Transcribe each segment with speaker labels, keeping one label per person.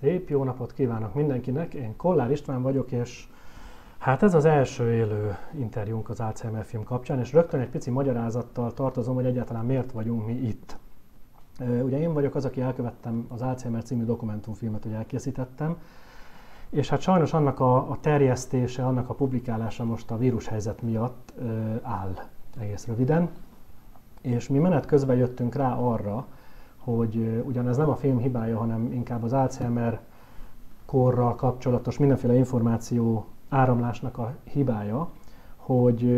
Speaker 1: Szép jó napot kívánok mindenkinek, én Kollár István vagyok, és hát ez az első élő interjúnk az Alzheimer film kapcsán, és rögtön egy pici magyarázattal tartozom, hogy egyáltalán miért vagyunk mi itt. Ugye én vagyok az, aki elkövettem az Alzheimer című dokumentumfilmet, hogy elkészítettem, és hát sajnos annak a, a terjesztése, annak a publikálása most a vírushelyzet miatt áll egész röviden. És mi menet közben jöttünk rá arra, hogy ugyan ez nem a film hibája, hanem inkább az Alzheimer korral kapcsolatos mindenféle információ áramlásnak a hibája, hogy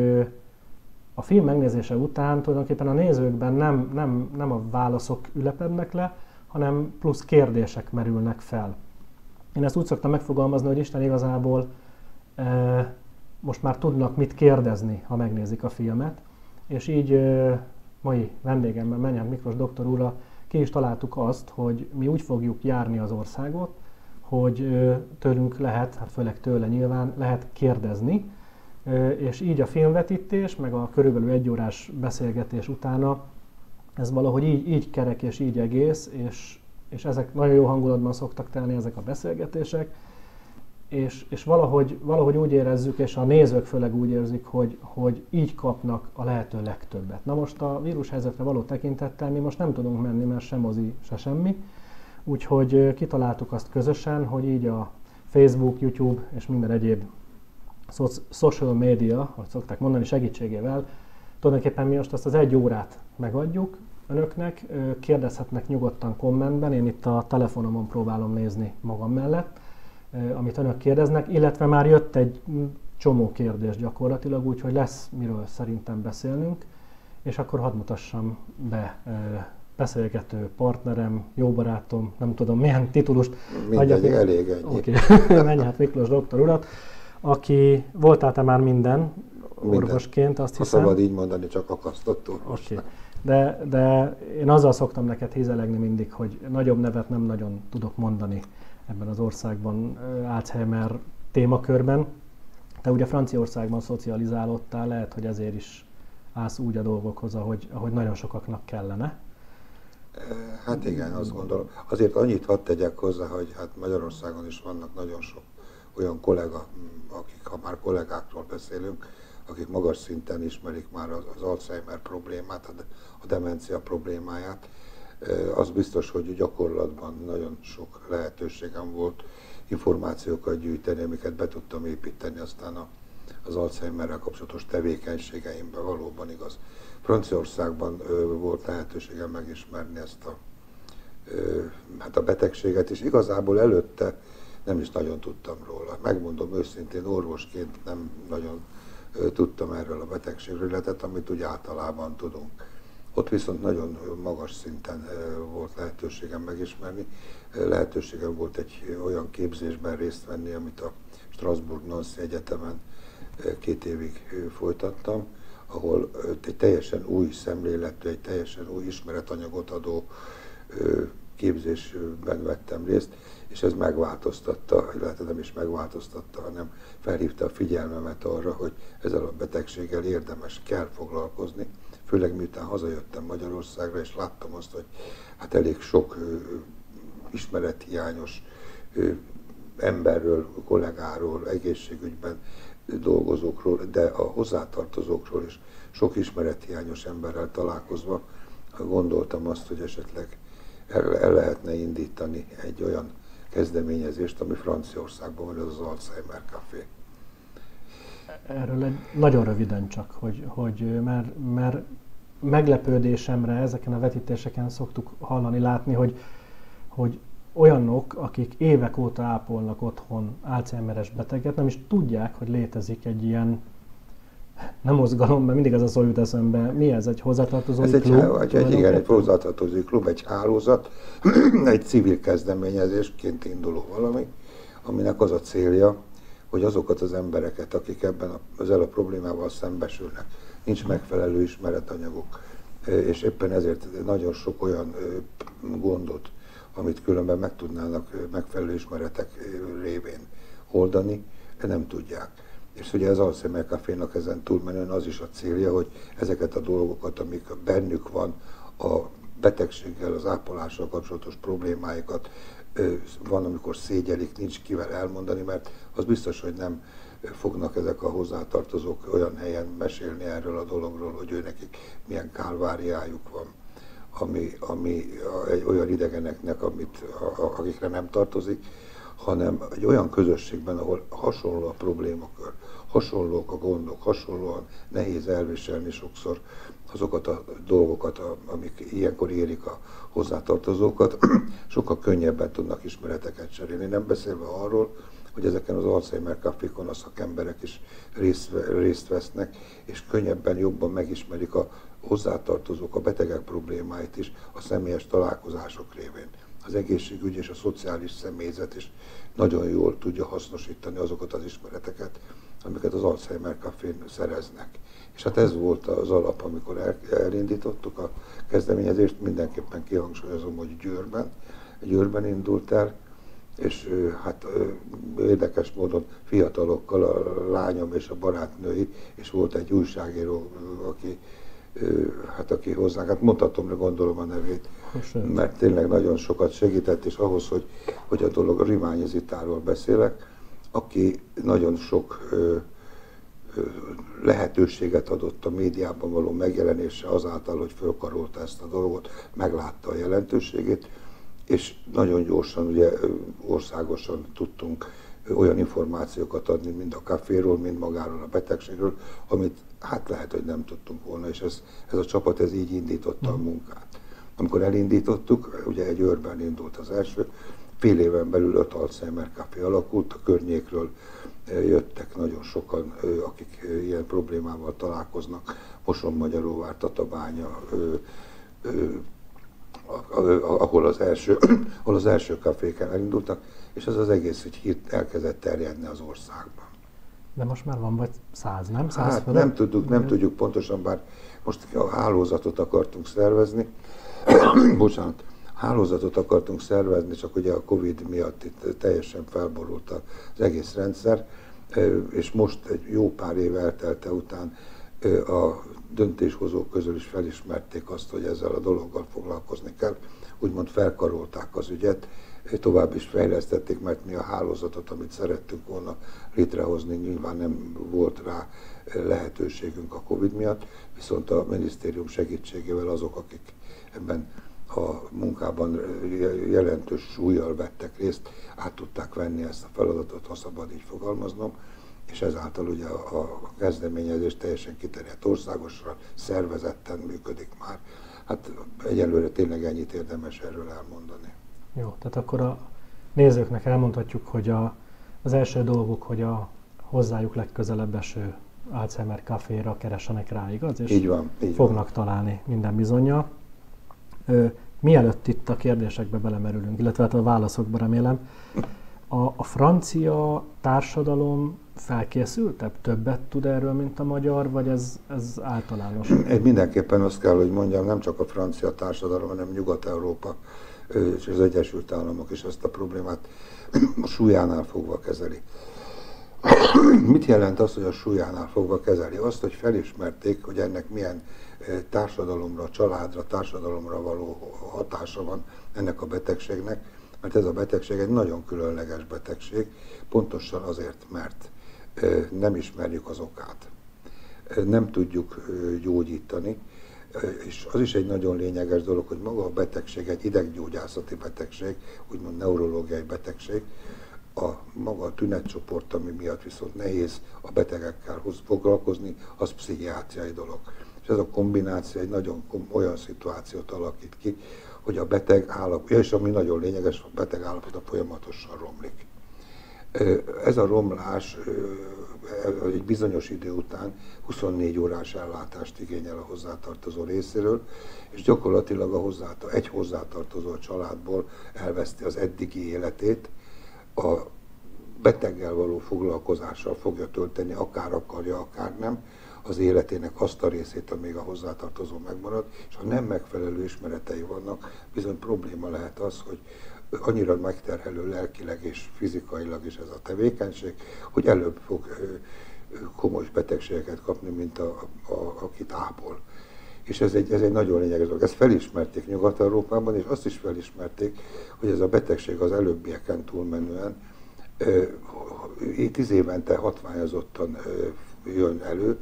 Speaker 1: a film megnézése után tulajdonképpen a nézőkben nem, nem, nem a válaszok ülepednek le, hanem plusz kérdések merülnek fel. Én ezt úgy szoktam megfogalmazni, hogy Isten igazából e, most már tudnak mit kérdezni, ha megnézik a filmet, és így e, mai vendégemmel, Menyán Miklós doktor úrra ki is találtuk azt, hogy mi úgy fogjuk járni az országot, hogy tőlünk lehet, hát főleg tőle nyilván, lehet kérdezni, és így a filmvetítés, meg a körülbelül egy órás beszélgetés utána ez valahogy így, így kerek és így egész, és, és ezek nagyon jó hangulatban szoktak telni ezek a beszélgetések, és, és valahogy, valahogy úgy érezzük, és a nézők főleg úgy érzik, hogy, hogy így kapnak a lehető legtöbbet. Na most a vírushelyzetre való tekintettel mi most nem tudunk menni, mert sem mozi, se semmi, úgyhogy kitaláltuk azt közösen, hogy így a Facebook, YouTube és minden egyéb social media, ahogy szokták mondani, segítségével tulajdonképpen mi most azt az egy órát megadjuk önöknek, kérdezhetnek nyugodtan kommentben, én itt a telefonomon próbálom nézni magam mellett, amit önök kérdeznek, illetve már jött egy csomó kérdés gyakorlatilag, úgyhogy lesz miről szerintem beszélnünk, és akkor hadd mutassam be beszélgető partnerem, jó barátom, nem tudom milyen titulust.
Speaker 2: Mindegy, elég ennyi.
Speaker 1: Oké, okay. menj hát Miklós doktor urat, aki voltál te már minden, minden. orvosként, azt hiszem.
Speaker 2: Ha szabad így mondani, csak akasztott orvos.
Speaker 1: Okay. De, de én azzal szoktam neked hízelegni mindig, hogy nagyobb nevet nem nagyon tudok mondani ebben az országban Alzheimer témakörben. Te ugye Franciaországban szocializálódtál, lehet, hogy ezért is állsz úgy a dolgokhoz, ahogy, ahogy nagyon sokaknak kellene.
Speaker 2: Hát igen, azt gondolom. Azért annyit hadd tegyek hozzá, hogy hát Magyarországon is vannak nagyon sok olyan kollega, akik, ha már kollégákról beszélünk, akik magas szinten ismerik már az, Alzheimer problémát, a demencia problémáját, az biztos, hogy gyakorlatban nagyon sok lehetőségem volt információkat gyűjteni, amiket be tudtam építeni aztán a, az Alzheimerrel kapcsolatos tevékenységeimbe valóban igaz. Franciaországban ö, volt lehetőségem megismerni ezt a, ö, hát a betegséget, és igazából előtte nem is nagyon tudtam róla. Megmondom őszintén, orvosként nem nagyon ö, tudtam erről a betegségről, illetve amit úgy általában tudunk ott viszont nagyon magas szinten volt lehetőségem megismerni. Lehetőségem volt egy olyan képzésben részt venni, amit a Strasbourg Nancy Egyetemen két évig folytattam, ahol egy teljesen új szemléletű, egy teljesen új ismeretanyagot adó képzésben vettem részt, és ez megváltoztatta, illetve nem is megváltoztatta, hanem felhívta a figyelmemet arra, hogy ezzel a betegséggel érdemes kell foglalkozni, főleg miután hazajöttem Magyarországra, és láttam azt, hogy hát elég sok ismerethiányos emberről, kollégáról, egészségügyben dolgozókról, de a hozzátartozókról is sok ismerethiányos emberrel találkozva gondoltam azt, hogy esetleg el, el lehetne indítani egy olyan kezdeményezést, ami Franciaországban van, ez az Alzheimer Café.
Speaker 1: Erről egy, nagyon röviden csak, hogy, hogy mert, mert meglepődésemre ezeken a vetítéseken szoktuk hallani, látni, hogy, hogy olyanok, akik évek óta ápolnak otthon Alzheimeres beteget, nem is tudják, hogy létezik egy ilyen nem mozgalom, mert mindig ez a szó jut eszembe. Mi ez, egy hozzátartozói
Speaker 2: ez egy,
Speaker 1: klub?
Speaker 2: Egy, egy, igen, egy hozzátartozói klub, egy hálózat, egy civil kezdeményezésként induló valami, aminek az a célja, hogy azokat az embereket, akik ebben a, ezzel a problémával szembesülnek, nincs megfelelő ismeretanyagok, és éppen ezért nagyon sok olyan gondot, amit különben meg tudnának megfelelő ismeretek révén oldani, nem tudják. És ugye az Alzheimer Cafénak ezen túlmenően az is a célja, hogy ezeket a dolgokat, amik bennük van, a betegséggel, az ápolással kapcsolatos problémáikat van, amikor szégyelik, nincs kivel elmondani, mert az biztos, hogy nem fognak ezek a hozzátartozók olyan helyen mesélni erről a dologról, hogy ő nekik milyen kálváriájuk van, ami, ami egy olyan idegeneknek, amit, akikre nem tartozik, hanem egy olyan közösségben, ahol hasonló a problémakör, hasonlók a gondok, hasonlóan nehéz elviselni sokszor azokat a dolgokat, amik ilyenkor érik a hozzátartozókat, sokkal könnyebben tudnak ismereteket cserélni. Nem beszélve arról, hogy ezeken az Alzheimer kafékon a szakemberek is részt, részt vesznek, és könnyebben, jobban megismerik a hozzátartozók, a betegek problémáit is a személyes találkozások révén. Az egészségügy és a szociális személyzet is nagyon jól tudja hasznosítani azokat az ismereteket, amiket az Alzheimer kafén szereznek. És hát ez volt az alap, amikor elindítottuk a kezdeményezést, mindenképpen kihangsúlyozom, hogy Győrben, Győrben indult el, és hát érdekes módon fiatalokkal, a lányom és a barátnői, és volt egy újságíró, aki hát aki hozzánk, hát mondhatom, gondolom a nevét, mert tényleg nagyon sokat segített, és ahhoz, hogy, hogy a dolog Rimányi Zitáról beszélek, aki nagyon sok lehetőséget adott a médiában való megjelenésre azáltal, hogy fölkarolta ezt a dolgot, meglátta a jelentőségét, és nagyon gyorsan, ugye országosan tudtunk olyan információkat adni, mind a kaféról, mind magáról a betegségről, amit hát lehet, hogy nem tudtunk volna, és ez, ez a csapat ez így indította a munkát. Amikor elindítottuk, ugye egy őrben indult az első, fél éven belül öt Alzheimer kafé alakult, a környékről jöttek nagyon sokan, akik ilyen problémával találkoznak, Moson Magyaróvár, Tatabánya, ahol az első, ahol az első kaféken elindultak, és ez az egész hogy hírt elkezdett terjedni az országban.
Speaker 1: De most már van vagy száz, nem? Száz
Speaker 2: hát nem tudjuk, nem tudjuk pontosan, bár most a hálózatot akartunk szervezni, bocsánat, hálózatot akartunk szervezni, csak ugye a Covid miatt itt teljesen felborult az egész rendszer, és most egy jó pár év eltelte után a döntéshozók közül is felismerték azt, hogy ezzel a dologgal foglalkozni kell, úgymond felkarolták az ügyet, tovább is fejlesztették, mert mi a hálózatot, amit szerettünk volna létrehozni, nyilván nem volt rá lehetőségünk a Covid miatt, viszont a minisztérium segítségével azok, akik ebben a munkában jelentős súlyjal vettek részt, át tudták venni ezt a feladatot, ha szabad így fogalmaznom, és ezáltal ugye a kezdeményezés teljesen kiterjedt országosan, szervezetten működik már. Hát egyelőre tényleg ennyit érdemes erről elmondani.
Speaker 1: Jó, tehát akkor a nézőknek elmondhatjuk, hogy a, az első dolguk, hogy a hozzájuk legközelebb eső Alzheimer kaféra keresenek rá, igaz?
Speaker 2: És így van. Így
Speaker 1: fognak
Speaker 2: van.
Speaker 1: találni minden bizonyja. Mielőtt itt a kérdésekbe belemerülünk, illetve hát a válaszokba remélem, a, a francia társadalom felkészültebb? Többet tud erről, mint a magyar, vagy ez, ez általános?
Speaker 2: Egy mindenképpen azt kell, hogy mondjam, nem csak a francia társadalom, hanem Nyugat-Európa és az Egyesült Államok is ezt a problémát a súlyánál fogva kezeli. Mit jelent az, hogy a súlyánál fogva kezeli? Azt, hogy felismerték, hogy ennek milyen társadalomra, családra, társadalomra való hatása van ennek a betegségnek, mert ez a betegség egy nagyon különleges betegség, pontosan azért, mert nem ismerjük az okát. Nem tudjuk gyógyítani, és az is egy nagyon lényeges dolog, hogy maga a betegség egy ideggyógyászati betegség, úgymond neurológiai betegség, a maga a tünetcsoport, ami miatt viszont nehéz a betegekkel foglalkozni, az pszichiátriai dolog. És ez a kombináció egy nagyon olyan szituációt alakít ki, hogy a beteg állapot, és ami nagyon lényeges, a beteg állapota folyamatosan romlik. Ez a romlás egy bizonyos idő után 24 órás ellátást igényel a hozzátartozó részéről, és gyakorlatilag a hozzátó, egy hozzátartozó a családból elveszti az eddigi életét, a beteggel való foglalkozással fogja tölteni, akár akarja, akár nem, az életének azt a részét, amíg a hozzátartozó megmarad, és ha nem megfelelő ismeretei vannak, bizony probléma lehet az, hogy annyira megterhelő lelkileg és fizikailag is ez a tevékenység, hogy előbb fog komoly betegségeket kapni, mint a, a, aki tápol. És ez egy, ez egy nagyon lényeges dolog. Ezt felismerték Nyugat-Európában, és azt is felismerték, hogy ez a betegség az előbbieken túlmenően tíz évente hatványozottan jön elő,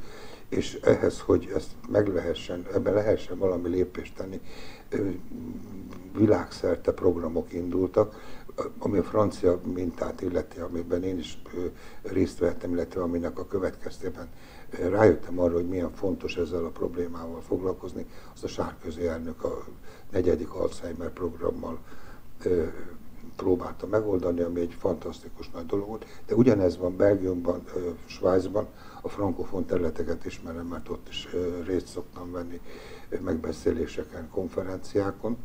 Speaker 2: és ehhez, hogy ezt meg lehessen, ebben lehessen valami lépést tenni, világszerte programok indultak, ami a francia mintát illeti, amiben én is részt vettem, illetve aminek a következtében rájöttem arra, hogy milyen fontos ezzel a problémával foglalkozni, azt a Sárközi elnök a negyedik Alzheimer programmal próbálta megoldani, ami egy fantasztikus nagy dolog volt. De ugyanez van Belgiumban, Svájcban, a frankofon területeket ismerem, mert ott is részt szoktam venni megbeszéléseken, konferenciákon,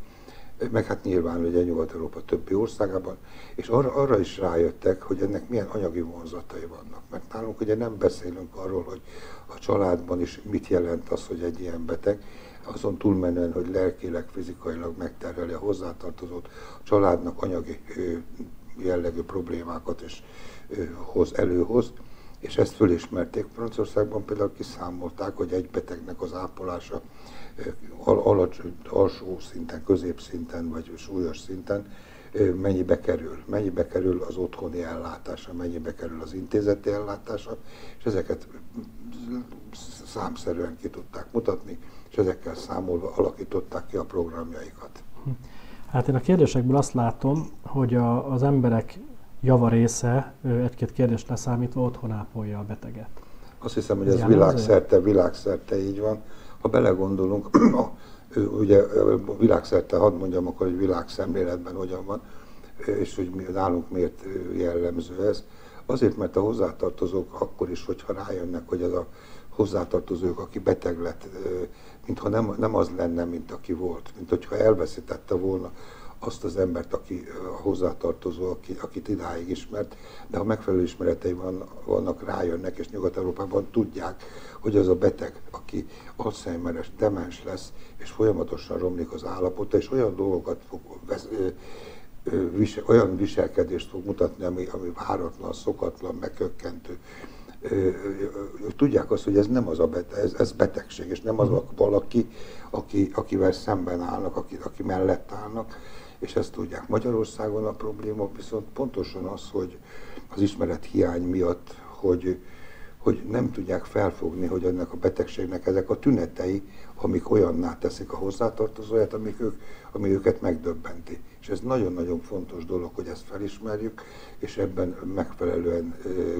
Speaker 2: meg hát nyilván ugye Nyugat-Európa többi országában, és arra, arra is rájöttek, hogy ennek milyen anyagi vonzatai vannak. Mert nálunk ugye nem beszélünk arról, hogy a családban is mit jelent az, hogy egy ilyen beteg, azon túlmenően, hogy lelkileg, fizikailag megterheli a hozzátartozót, a családnak anyagi jellegű problémákat is hoz előhoz, és ezt fölismerték. Franciaországban például kiszámolták, hogy egy betegnek az ápolása alacsony, alsó szinten, középszinten vagy súlyos szinten mennyibe kerül. Mennyibe kerül az otthoni ellátása, mennyibe kerül az intézeti ellátása, és ezeket számszerűen ki tudták mutatni, és ezekkel számolva alakították ki a programjaikat.
Speaker 1: Hát én a kérdésekből azt látom, hogy a, az emberek javarésze egy-két kérdést leszámítva otthon ápolja a beteget.
Speaker 2: Azt hiszem, hogy ez, ez világszerte, világszerte így van. Ha belegondolunk, ugye világszerte, hadd mondjam akkor, hogy világszemléletben hogyan van, és hogy mi, nálunk miért jellemző ez. Azért, mert a hozzátartozók akkor is, hogyha rájönnek, hogy ez a hozzátartozók, aki beteg lett, mintha nem, nem az lenne, mint aki volt, mint hogyha elveszítette volna azt az embert, aki a hozzátartozó, aki, akit idáig ismert, de ha megfelelő ismeretei van, vannak, rájönnek, és Nyugat-Európában tudják, hogy az a beteg, aki Alzheimeres, demens lesz, és folyamatosan romlik az állapota, és olyan dolgokat fog ö, ö, visel, olyan viselkedést fog mutatni, ami, ami váratlan, szokatlan, megkökkentő, tudják azt, hogy ez nem az a beteg, ez, ez betegség, és nem az a valaki, aki, akivel szemben állnak, aki, aki mellett állnak, és ezt tudják. Magyarországon a probléma viszont pontosan az, hogy az ismeret hiány miatt, hogy, hogy nem tudják felfogni, hogy ennek a betegségnek ezek a tünetei, amik olyanná teszik a hozzátartozóját, amik ők, ami őket megdöbbenti. És ez nagyon-nagyon fontos dolog, hogy ezt felismerjük, és ebben megfelelően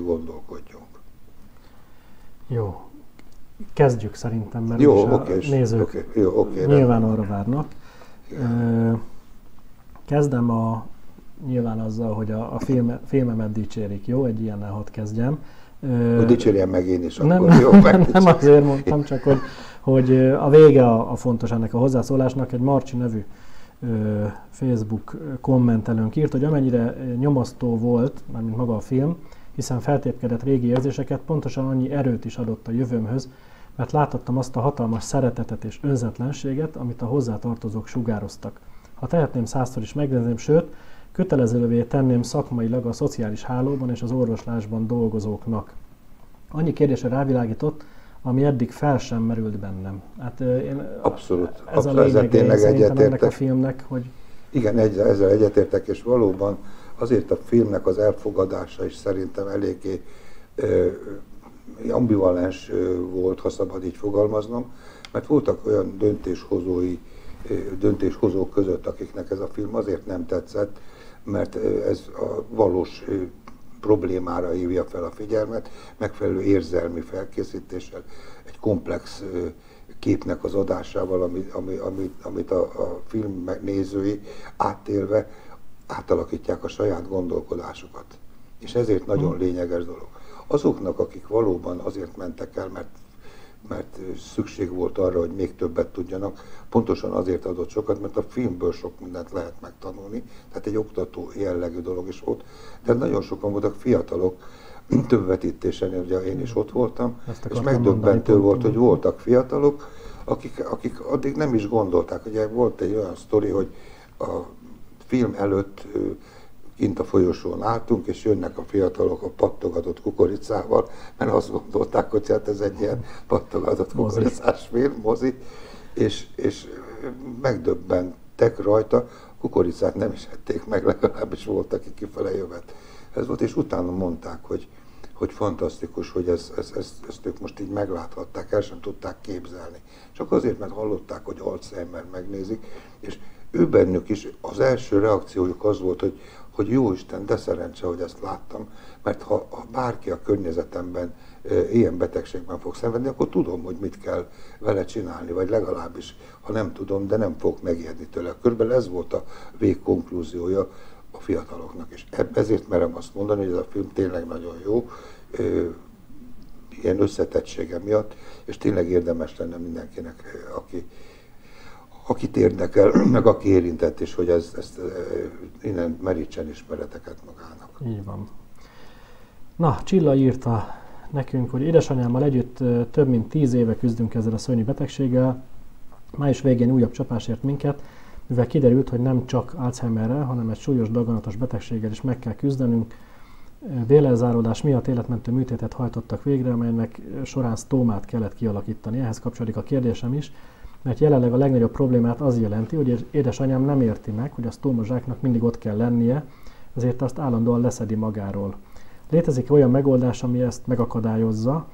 Speaker 2: gondolkodjunk.
Speaker 1: Jó, kezdjük szerintem, mert jó, a nézők okay, jó, okay, nyilván arra várnak. Kezdem a, nyilván azzal, hogy a, a film, filmemet dicsérik, jó? Egy ilyennel hadd kezdjem.
Speaker 2: Hogy dicsérjem meg én is,
Speaker 1: nem, akkor jó, nem, nem azért mondtam, csak hogy, hogy a vége a, a fontos ennek a hozzászólásnak. Egy Marcsi nevű ö, Facebook kommentelőnk írt, hogy amennyire nyomasztó volt, mármint maga a film, hiszen feltépkedett régi érzéseket, pontosan annyi erőt is adott a jövőmhöz, mert láthattam azt a hatalmas szeretetet és önzetlenséget, amit a hozzátartozók sugároztak. Ha tehetném százszor is megnézném, sőt, kötelezővé tenném szakmailag a szociális hálóban és az orvoslásban dolgozóknak. Annyi kérdésre rávilágított, ami eddig fel sem merült bennem. Hát én,
Speaker 2: abszolút.
Speaker 1: Ez abszolút, a lényeg szerintem ennek a filmnek, hogy...
Speaker 2: Igen, ezzel egyetértek, és valóban azért a filmnek az elfogadása is szerintem eléggé ambivalens volt, ha szabad így fogalmaznom, mert voltak olyan döntéshozói, döntéshozók között, akiknek ez a film azért nem tetszett, mert ez a valós problémára hívja fel a figyelmet, megfelelő érzelmi felkészítéssel, egy komplex képnek az adásával, ami, ami, amit, amit a, a film nézői átélve átalakítják a saját gondolkodásukat. És ezért nagyon hmm. lényeges dolog. Azoknak, akik valóban azért mentek el, mert, mert szükség volt arra, hogy még többet tudjanak, pontosan azért adott sokat, mert a filmből sok mindent lehet megtanulni, tehát egy oktató jellegű dolog is volt, de nagyon sokan voltak fiatalok, több vetítésen, ugye én is ott voltam, és megdöbbentő volt, hogy voltak fiatalok, akik, akik addig nem is gondolták. Ugye volt egy olyan sztori, hogy a film előtt kint a folyosón álltunk, és jönnek a fiatalok a pattogatott kukoricával, mert azt gondolták, hogy hát ez egy ilyen pattogatott kukoricás film, mozi, és, és megdöbbentek rajta, kukoricát nem is ették meg, legalábbis volt, aki kifele jövet. Ez volt, és utána mondták, hogy, hogy fantasztikus, hogy ez, ez, ez, ezt ők most így megláthatták, el sem tudták képzelni. Csak azért, mert hallották, hogy Alzheimer megnézik, és ő bennük is az első reakciójuk az volt, hogy, hogy jó Isten, de szerencse, hogy ezt láttam, mert ha, ha bárki a környezetemben e, ilyen betegségben fog szenvedni, akkor tudom, hogy mit kell vele csinálni, vagy legalábbis, ha nem tudom, de nem fog megijedni tőle. Körülbelül ez volt a végkonklúziója a fiataloknak, és ezért merem azt mondani, hogy ez a film tényleg nagyon jó, e, ilyen összetettsége miatt, és tényleg érdemes lenne mindenkinek, aki, akit érdekel, meg aki érintett, és hogy ez, ezt innen merítsen ismereteket magának.
Speaker 1: Így van. Na, Csilla írta nekünk, hogy édesanyámmal együtt több mint tíz éve küzdünk ezzel a szörnyű betegséggel. Május végén újabb csapásért minket, mivel kiderült, hogy nem csak Alzheimerrel, hanem egy súlyos daganatos betegséggel is meg kell küzdenünk. Vélelzáródás miatt életmentő műtétet hajtottak végre, amelynek során sztómát kellett kialakítani. Ehhez kapcsolódik a kérdésem is, mert jelenleg a legnagyobb problémát az jelenti, hogy édesanyám nem érti meg, hogy a sztómazsáknak mindig ott kell lennie, ezért azt állandóan leszedi magáról. Létezik olyan megoldás, ami ezt megakadályozza.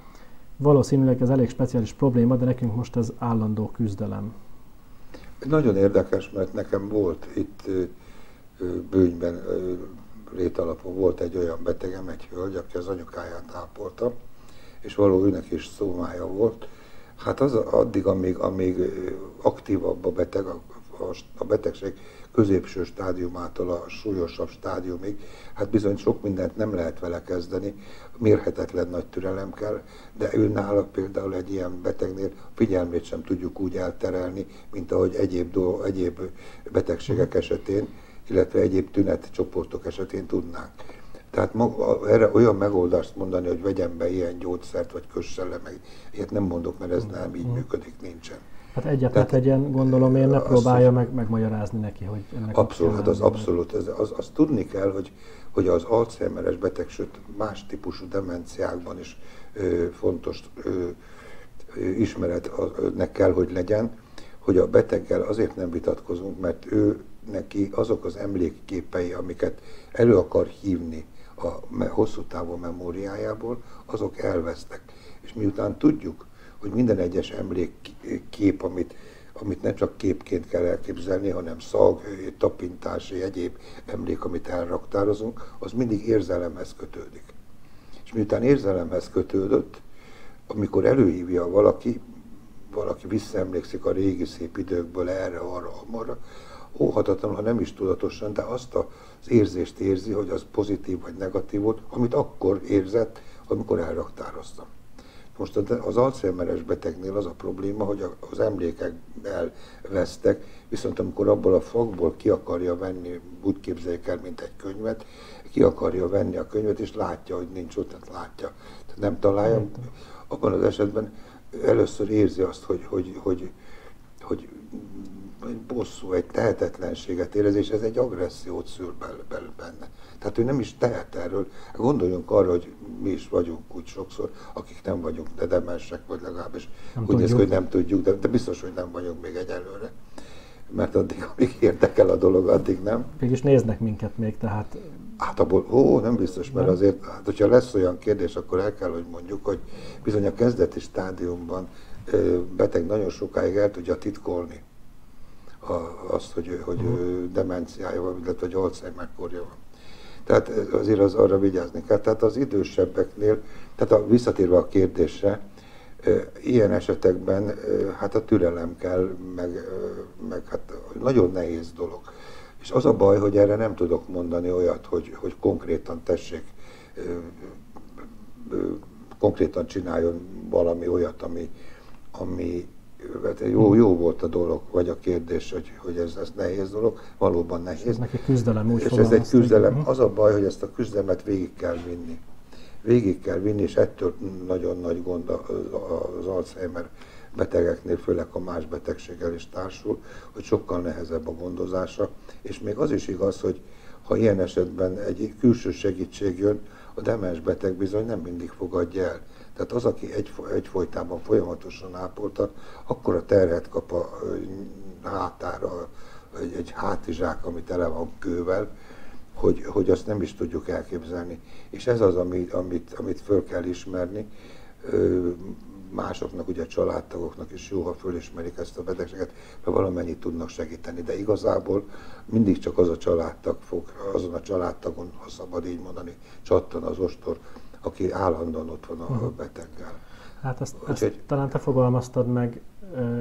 Speaker 1: Valószínűleg ez elég speciális probléma, de nekünk most ez állandó küzdelem.
Speaker 2: Nagyon érdekes, mert nekem volt itt bőnyben létalapon volt egy olyan betegem, egy hölgy, aki az anyukáját ápolta, és való őnek is szómája volt, Hát az addig, amíg, amíg aktívabb a beteg, a, a betegség középső stádiumától a súlyosabb stádiumig, hát bizony sok mindent nem lehet vele kezdeni, mérhetetlen nagy türelem kell, de ő nála például egy ilyen betegnél figyelmét sem tudjuk úgy elterelni, mint ahogy egyéb, dolog, egyéb betegségek esetén, illetve egyéb tünetcsoportok esetén tudnánk. Tehát maga, erre olyan megoldást mondani, hogy vegyem be ilyen gyógyszert, vagy kössel le, meg ilyet nem mondok, mert ez nem így működik, nincsen.
Speaker 1: Hát egyet Tehát, tegyen, gondolom én, ne próbálja az, meg, megmagyarázni neki, hogy ennek
Speaker 2: Abszolút, hát az abszolút, az, az, az tudni kell, hogy, hogy az Alzheimeres beteg, sőt más típusú demenciákban is ö, fontos ö, ismeretnek kell, hogy legyen, hogy a beteggel azért nem vitatkozunk, mert ő neki azok az emlékképei, amiket elő akar hívni a hosszú távú memóriájából, azok elvesztek. És miután tudjuk, hogy minden egyes emlékkép, amit, amit nem csak képként kell elképzelni, hanem szag, tapintás, egyéb emlék, amit elraktározunk, az mindig érzelemhez kötődik. És miután érzelemhez kötődött, amikor előhívja valaki, valaki visszaemlékszik a régi szép időkből erre, arra, amarra, óhatatlanul, ha nem is tudatosan, de azt az érzést érzi, hogy az pozitív vagy negatív volt, amit akkor érzett, amikor elraktároztam. Most az Alzheimeres betegnél az a probléma, hogy az emlékek elvesztek, viszont amikor abból a fogból ki akarja venni, úgy képzeljék el, mint egy könyvet, ki akarja venni a könyvet, és látja, hogy nincs ott, tehát látja. Tehát nem találja. Abban az esetben először érzi azt, hogy, hogy, hogy, hogy egy bosszú, egy tehetetlenséget érez, és ez egy agressziót szül benne. Tehát ő nem is tehet erről. Gondoljunk arra, hogy mi is vagyunk úgy sokszor, akik nem vagyunk, de demensek, vagy legalábbis nem úgy néz hogy nem tudjuk, de, de biztos, hogy nem vagyunk még egyelőre. Mert addig, amíg érdekel a dolog, addig nem.
Speaker 1: Mégis néznek minket még, tehát...
Speaker 2: Hát abból, ó, nem biztos, mert nem. azért, hát hogyha lesz olyan kérdés, akkor el kell, hogy mondjuk, hogy bizony a kezdeti stádiumban beteg nagyon sokáig el tudja titkolni azt, hogy, hogy uh-huh. demenciája van, illetve hogy Alzheimer korja van. Tehát azért az arra vigyázni kell. Tehát az idősebbeknél, tehát a, visszatérve a kérdésre, ilyen esetekben hát a türelem kell, meg, meg hát nagyon nehéz dolog. És az a baj, hogy erre nem tudok mondani olyat, hogy, hogy konkrétan tessék, konkrétan csináljon valami olyat, ami, ami jó, jó volt a dolog, vagy a kérdés, hogy, hogy ez, ez nehéz dolog, valóban nehéz. És ez
Speaker 1: neki küzdelem, úgy
Speaker 2: És ez egy küzdelem. Az a baj, hogy ezt a küzdelmet végig kell vinni. Végig kell vinni, és ettől nagyon nagy gond az Alzheimer betegeknél, főleg a más betegséggel is társul, hogy sokkal nehezebb a gondozása. És még az is igaz, hogy ha ilyen esetben egy külső segítség jön, a demens beteg bizony nem mindig fogadja el. Tehát az, aki egy, egyfolytában folyamatosan ápoltat, akkor a terhet kap a hátára, egy, egy hátizsák, ami tele van kővel, hogy, hogy azt nem is tudjuk elképzelni. És ez az, amit, amit, amit föl kell ismerni. Másoknak, ugye a családtagoknak is jó, ha fölismerik ezt a betegséget, mert valamennyit tudnak segíteni. De igazából mindig csak az a családtag fog, azon a családtagon, ha szabad így mondani, csattan az ostor, aki állandóan ott van a uh-huh. beteggel.
Speaker 1: Hát ezt, ezt egy... talán te fogalmaztad meg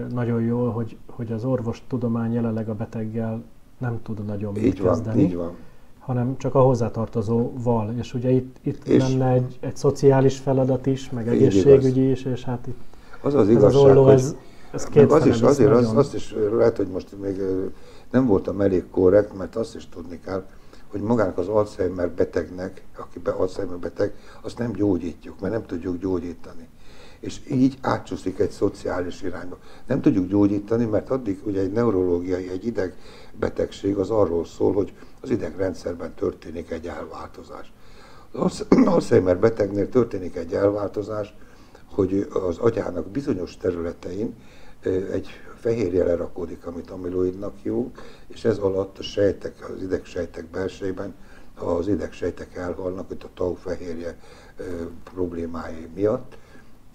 Speaker 1: nagyon jól, hogy, hogy az orvos tudomány jelenleg a beteggel nem tud nagyon így mit
Speaker 2: van,
Speaker 1: kezdeni.
Speaker 2: Így van
Speaker 1: hanem csak a hozzátartozóval. És ugye itt, itt és lenne egy, egy szociális feladat is, meg egészségügyi is, és hát itt
Speaker 2: az az igazság, ez az olló, ez, ez két az is, azért az, azt is lehet, hogy most még nem voltam elég korrekt, mert azt is tudni kell, hogy magának az Alzheimer betegnek, aki be Alzheimer beteg, azt nem gyógyítjuk, mert nem tudjuk gyógyítani. És így átcsúszik egy szociális irányba. Nem tudjuk gyógyítani, mert addig ugye egy neurológiai, egy idegbetegség az arról szól, hogy az idegrendszerben történik egy elváltozás. Az Alzheimer betegnél történik egy elváltozás, hogy az agyának bizonyos területein egy fehérje lerakódik, amit amiloidnak jó, és ez alatt a sejtek, az idegsejtek belsejében az idegsejtek elhalnak, itt a tau fehérje problémái miatt,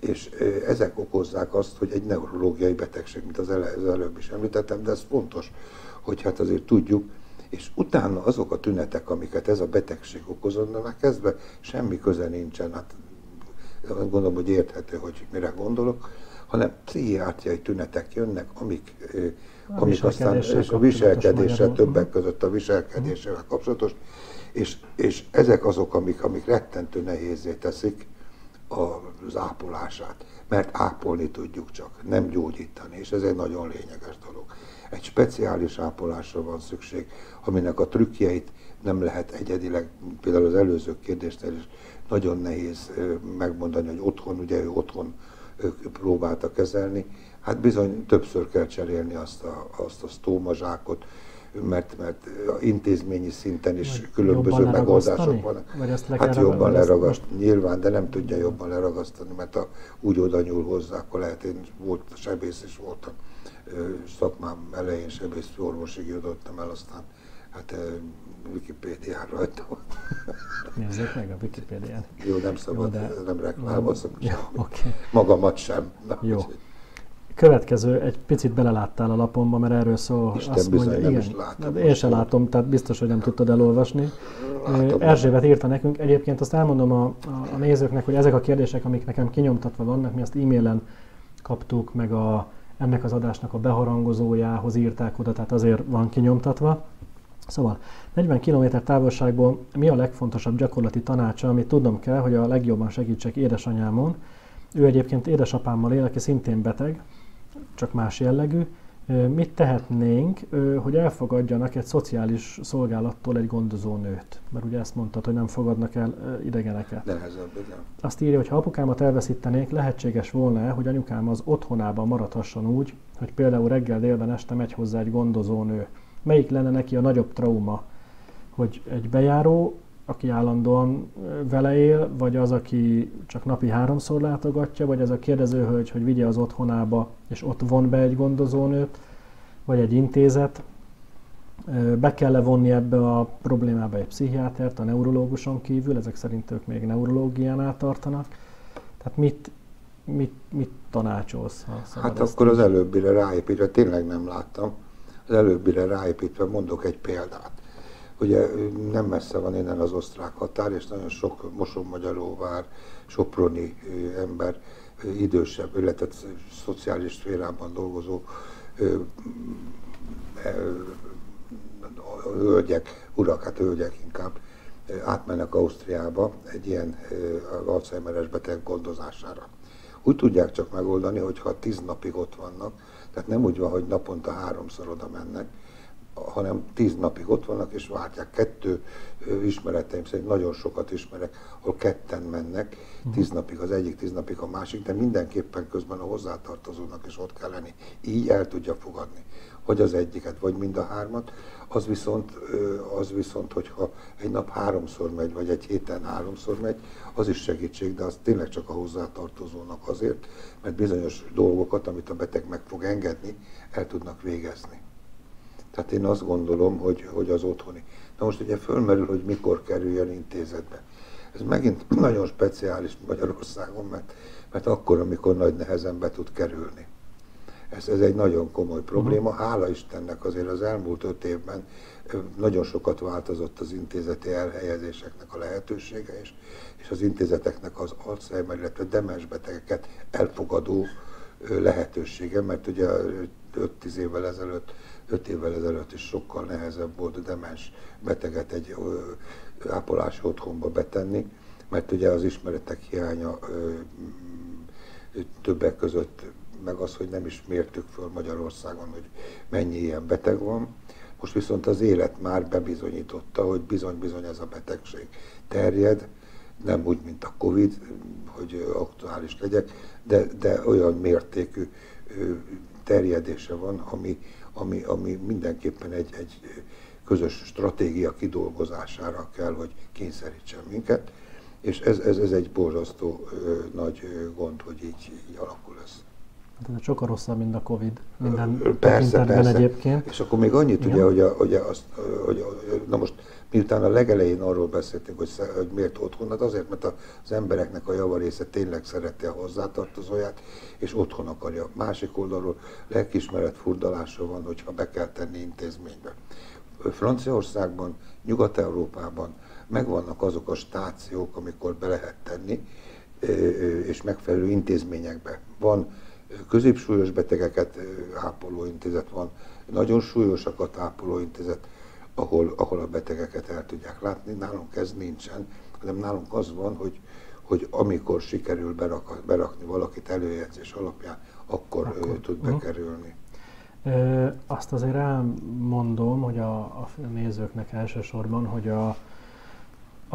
Speaker 2: és ezek okozzák azt, hogy egy neurológiai betegség, mint az, előbb is említettem, de ez fontos, hogy hát azért tudjuk, és utána azok a tünetek, amiket ez a betegség okozott, már kezdve semmi köze nincsen, hát gondolom, hogy érthető, hogy mire gondolok, hanem pszichiátriai tünetek jönnek, amik, a amik aztán és a viselkedéssel, többek között a viselkedésével kapcsolatos, és, és ezek azok, amik, amik rettentő nehézé teszik az ápolását, mert ápolni tudjuk csak, nem gyógyítani, és ez egy nagyon lényeges dolog. Egy speciális ápolásra van szükség, aminek a trükkjeit nem lehet egyedileg, például az előző kérdésnél is nagyon nehéz megmondani, hogy otthon, ugye ő otthon próbálta kezelni, hát bizony többször kell cserélni azt a, azt a stómazsákot, mert, mert intézményi szinten is Vagy különböző megoldások vannak. Vagy azt le hát jobban leragaszt, nyilván, de nem tudja jobban leragasztani, mert ha úgy oda nyúl hozzá, akkor lehet, én volt, sebész is voltam, szakmám elején sebész orvosig jutottam el, aztán hát Wikipédián rajta van.
Speaker 1: Nézzék meg a Wikipédián.
Speaker 2: Jó, nem szabad, Jó, de... nem reklámozom sem. Okay. Magamat sem.
Speaker 1: Na, Jó. Következő, egy picit beleláttál a lapomba, mert erről szól.
Speaker 2: Isten azt mondja, nem igen, is látom.
Speaker 1: Én sem látom, tehát biztos, hogy nem tudtad elolvasni. Látom. Erzsébet írta nekünk. Egyébként azt elmondom a, a, a nézőknek, hogy ezek a kérdések, amik nekem kinyomtatva vannak, mi azt e-mailen kaptuk, meg a, ennek az adásnak a beharangozójához írták oda, tehát azért van kinyomtatva. Szóval 40 km távolságból mi a legfontosabb gyakorlati tanácsa, amit tudnom kell, hogy a legjobban segítsek édesanyámon. Ő egyébként édesapámmal él, aki szintén beteg, csak más jellegű. Mit tehetnénk, hogy elfogadjanak egy szociális szolgálattól egy gondozó nőt? Mert ugye ezt mondtad, hogy nem fogadnak el idegeneket.
Speaker 2: Nehezebb, igen.
Speaker 1: Azt írja, hogy ha apukámat elveszítenék, lehetséges volna hogy anyukám az otthonában maradhasson úgy, hogy például reggel, délben, este megy hozzá egy gondozó nő. Melyik lenne neki a nagyobb trauma? Hogy egy bejáró, aki állandóan vele él, vagy az, aki csak napi háromszor látogatja, vagy az a kérdezőhölgy, hogy vigye az otthonába, és ott von be egy gondozónőt, vagy egy intézet. Be kell -e vonni ebbe a problémába egy pszichiátert, a neurológuson kívül, ezek szerint ők még neurológiánál tartanak. Tehát mit, mit, mit tanácsolsz?
Speaker 2: Ha hát akkor az előbbire ráépítve, tényleg nem láttam, az előbbire ráépítve mondok egy példát. Ugye nem messze van innen az osztrák határ, és nagyon sok Mosonmagyaróvár, Soproni ember, idősebb, illetve szociális szférában dolgozó hölgyek, urak, hát hölgyek inkább, átmennek Ausztriába egy ilyen Alzheimeres beteg gondozására. Úgy tudják csak megoldani, hogy ha tíz napig ott vannak, tehát nem úgy van, hogy naponta háromszor oda mennek, hanem tíz napig ott vannak és várják. Kettő ismereteim szerint nagyon sokat ismerek, ahol ketten mennek, mhm. tíz napig az egyik, tíz napig a másik, de mindenképpen közben a hozzátartozónak is ott kell lenni. Így el tudja fogadni, vagy az egyiket, vagy mind a hármat. Az viszont, az viszont, hogyha egy nap háromszor megy, vagy egy héten háromszor megy, az is segítség, de az tényleg csak a hozzátartozónak azért, mert bizonyos dolgokat, amit a beteg meg fog engedni, el tudnak végezni. Tehát én azt gondolom, hogy, hogy az otthoni. Na most ugye fölmerül, hogy mikor kerüljön intézetbe. Ez megint nagyon speciális Magyarországon, mert, mert akkor, amikor nagy nehezen be tud kerülni. Ez, ez egy nagyon komoly probléma. Mhm. Hála Istennek azért az elmúlt öt évben nagyon sokat változott az intézeti elhelyezéseknek a lehetősége, és, és az intézeteknek az Alzheimer, illetve demens betegeket elfogadó lehetősége, mert ugye 5-10 évvel ezelőtt, 5 évvel ezelőtt is sokkal nehezebb volt a demens beteget egy ápolási otthonba betenni, mert ugye az ismeretek hiánya többek között, meg az, hogy nem is mértük föl Magyarországon, hogy mennyi ilyen beteg van. Most viszont az élet már bebizonyította, hogy bizony-bizony ez a betegség terjed, nem úgy, mint a Covid, hogy aktuális legyek, de, de olyan mértékű terjedése van, ami, ami, ami mindenképpen egy, egy közös stratégia kidolgozására kell, hogy kényszerítsen minket, és ez, ez, ez egy borzasztó ö, nagy gond, hogy így, így alakul ez.
Speaker 1: Hát ez sokkal rosszabb, mint a Covid minden persze, persze. egyébként.
Speaker 2: És akkor még annyit Igen. ugye, hogy, a, hogy, azt, hogy na most miután a legelején arról beszéltünk, hogy, hogy miért otthon, hát azért, mert az embereknek a javarésze tényleg szereti a hozzátartozóját, és otthon akarja. Másik oldalról lelkismeret furdalása van, hogyha be kell tenni intézménybe. Franciaországban, Nyugat-Európában megvannak azok a stációk, amikor be lehet tenni, és megfelelő intézményekbe. Van középsúlyos betegeket ápoló intézet, van nagyon súlyosakat ápoló intézet, ahol, ahol a betegeket el tudják látni. Nálunk ez nincsen, hanem nálunk az van, hogy, hogy amikor sikerül berak, berakni valakit előjegyzés alapján, akkor, akkor. Ő tud uh-huh. bekerülni.
Speaker 1: Ö, azt azért elmondom, hogy a, a nézőknek elsősorban, hogy a,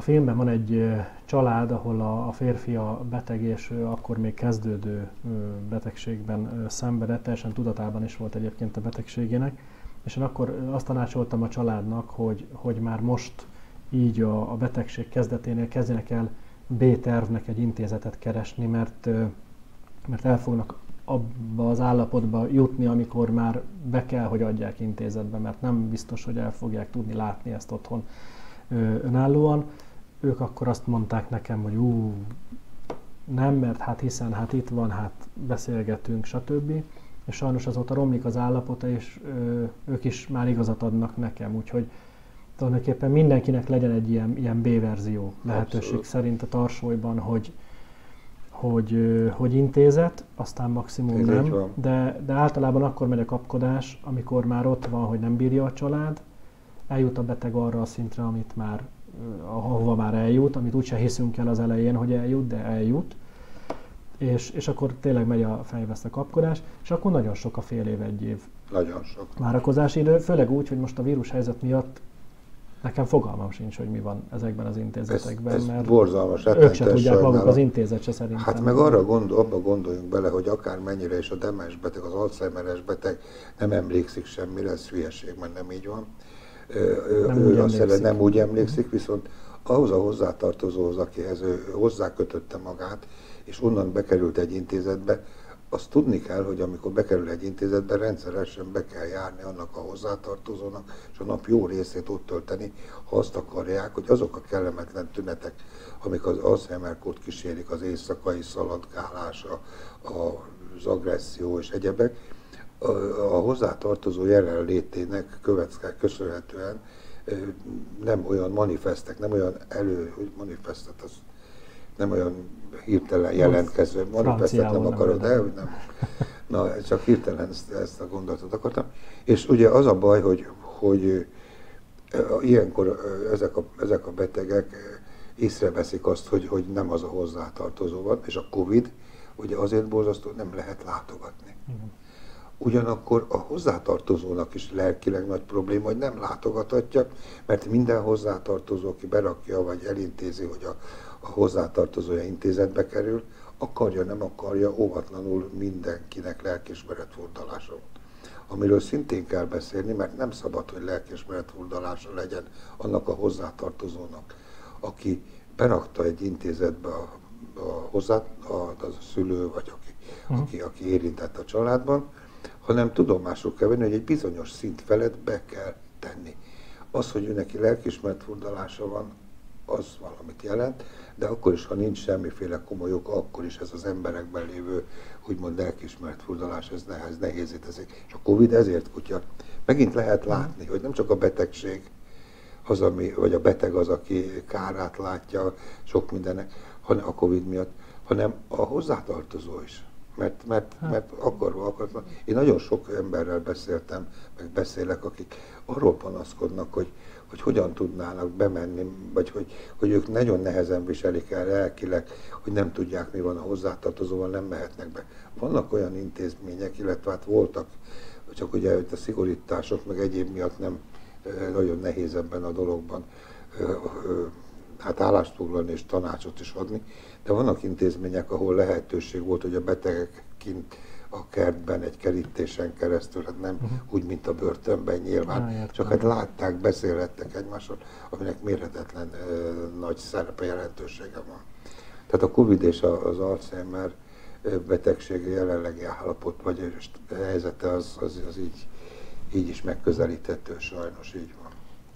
Speaker 1: a filmben van egy család, ahol a, a férfi a beteg, és akkor még kezdődő betegségben szenvedett, teljesen tudatában is volt egyébként a betegségének, és én akkor azt tanácsoltam a családnak, hogy, hogy már most így a, a betegség kezdeténél kezdjenek el B-tervnek egy intézetet keresni, mert, mert el fognak abba az állapotba jutni, amikor már be kell, hogy adják intézetbe, mert nem biztos, hogy el fogják tudni látni ezt otthon önállóan. Ők akkor azt mondták nekem, hogy ú, nem, mert hát hiszen hát itt van, hát beszélgetünk, stb. És sajnos azóta romlik az állapota, és ö, ők is már igazat adnak nekem, úgyhogy tulajdonképpen mindenkinek legyen egy ilyen, ilyen B-verzió lehetőség Abszolút. szerint a tarsolyban, hogy, hogy, hogy intézet, aztán maximum Ez nem, de, de általában akkor megy a kapkodás, amikor már ott van, hogy nem bírja a család, eljut a beteg arra a szintre, amit már, ahova már eljut, amit úgyse hiszünk el az elején, hogy eljut, de eljut, és, és akkor tényleg megy a fejveszt a kapkodás, és akkor nagyon sok a fél év, egy év
Speaker 2: nagyon sok.
Speaker 1: várakozási idő, főleg úgy, hogy most a vírus helyzet miatt Nekem fogalmam sincs, hogy mi van ezekben az intézetekben,
Speaker 2: ez, ez
Speaker 1: mert
Speaker 2: borzalmas,
Speaker 1: ők se tudják maguk az intézet se szerintem.
Speaker 2: Hát meg arra gondol, abba gondoljunk bele, hogy akár mennyire is a demens beteg, az Alzheimeres beteg nem emlékszik semmire, ez hülyeség, mert nem így van. Nem ő úgy azt nem úgy emlékszik, viszont ahhoz a hozzátartozóhoz, akihez ő hozzákötötte magát, és onnan bekerült egy intézetbe, azt tudni kell, hogy amikor bekerül egy intézetbe, rendszeresen be kell járni annak a hozzátartozónak, és a nap jó részét ott tölteni, ha azt akarják, hogy azok a kellemetlen tünetek, amik az Alzheimer-kód kísérik, az éjszakai szaladgálás, az agresszió és egyebek, a, hozzátartozó jelenlétének követke, köszönhetően nem olyan manifestek, nem olyan elő, hogy manifestet, az nem olyan hirtelen jelentkező, manifestet nem akarod, de nem. Na, csak hirtelen ezt, ezt a gondolatot akartam. És ugye az a baj, hogy, hogy ilyenkor ezek a, ezek a betegek észreveszik azt, hogy, hogy nem az a hozzátartozó van, és a Covid ugye azért borzasztó, nem lehet látogatni. Ugyanakkor a hozzátartozónak is lelkileg nagy probléma, hogy nem látogathatja, mert minden hozzátartozó, aki berakja vagy elintézi, hogy a, a hozzátartozója intézetbe kerül, akarja, nem akarja, óvatlanul mindenkinek lelkismeret furdalása. Amiről szintén kell beszélni, mert nem szabad, hogy lelkismeret furdalása legyen annak a hozzátartozónak, aki berakta egy intézetbe a, a hozzá, a, a szülő, vagy aki, uh-huh. aki, aki érintett a családban, hanem tudomásul kell venni, hogy egy bizonyos szint felett be kell tenni. Az, hogy ő neki lelkismert furdalása van, az valamit jelent, de akkor is, ha nincs semmiféle komoly ok, akkor is ez az emberekben lévő, úgymond lelkismert furdalás, ez, nehez, nehézé teszik. És a Covid ezért kutya. Megint lehet látni, hogy nem csak a betegség, az, ami, vagy a beteg az, aki kárát látja sok mindennek, hanem a Covid miatt, hanem a hozzátartozó is. Mert, mert, hát. mert akarva akarva. Én nagyon sok emberrel beszéltem, meg beszélek, akik arról panaszkodnak, hogy, hogy hogyan tudnának bemenni, vagy hogy, hogy ők nagyon nehezen viselik el lelkileg, hogy nem tudják, mi van a hozzátartozóval, nem mehetnek be. Vannak olyan intézmények, illetve hát voltak, csak ugye a szigorítások, meg egyéb miatt nem nagyon nehéz ebben a dologban hát állást foglalni és tanácsot is adni, de vannak intézmények, ahol lehetőség volt, hogy a betegek kint a kertben egy kerítésen keresztül, hát nem uh-huh. úgy, mint a börtönben nyilván, ah, csak hát látták, beszélhettek egymással, aminek mérhetetlen uh, nagy szerepe, jelentősége van. Tehát a Covid és az Alzheimer betegség jelenlegi állapot, vagy helyzete az, az, az így, így is megközelíthető, sajnos így van.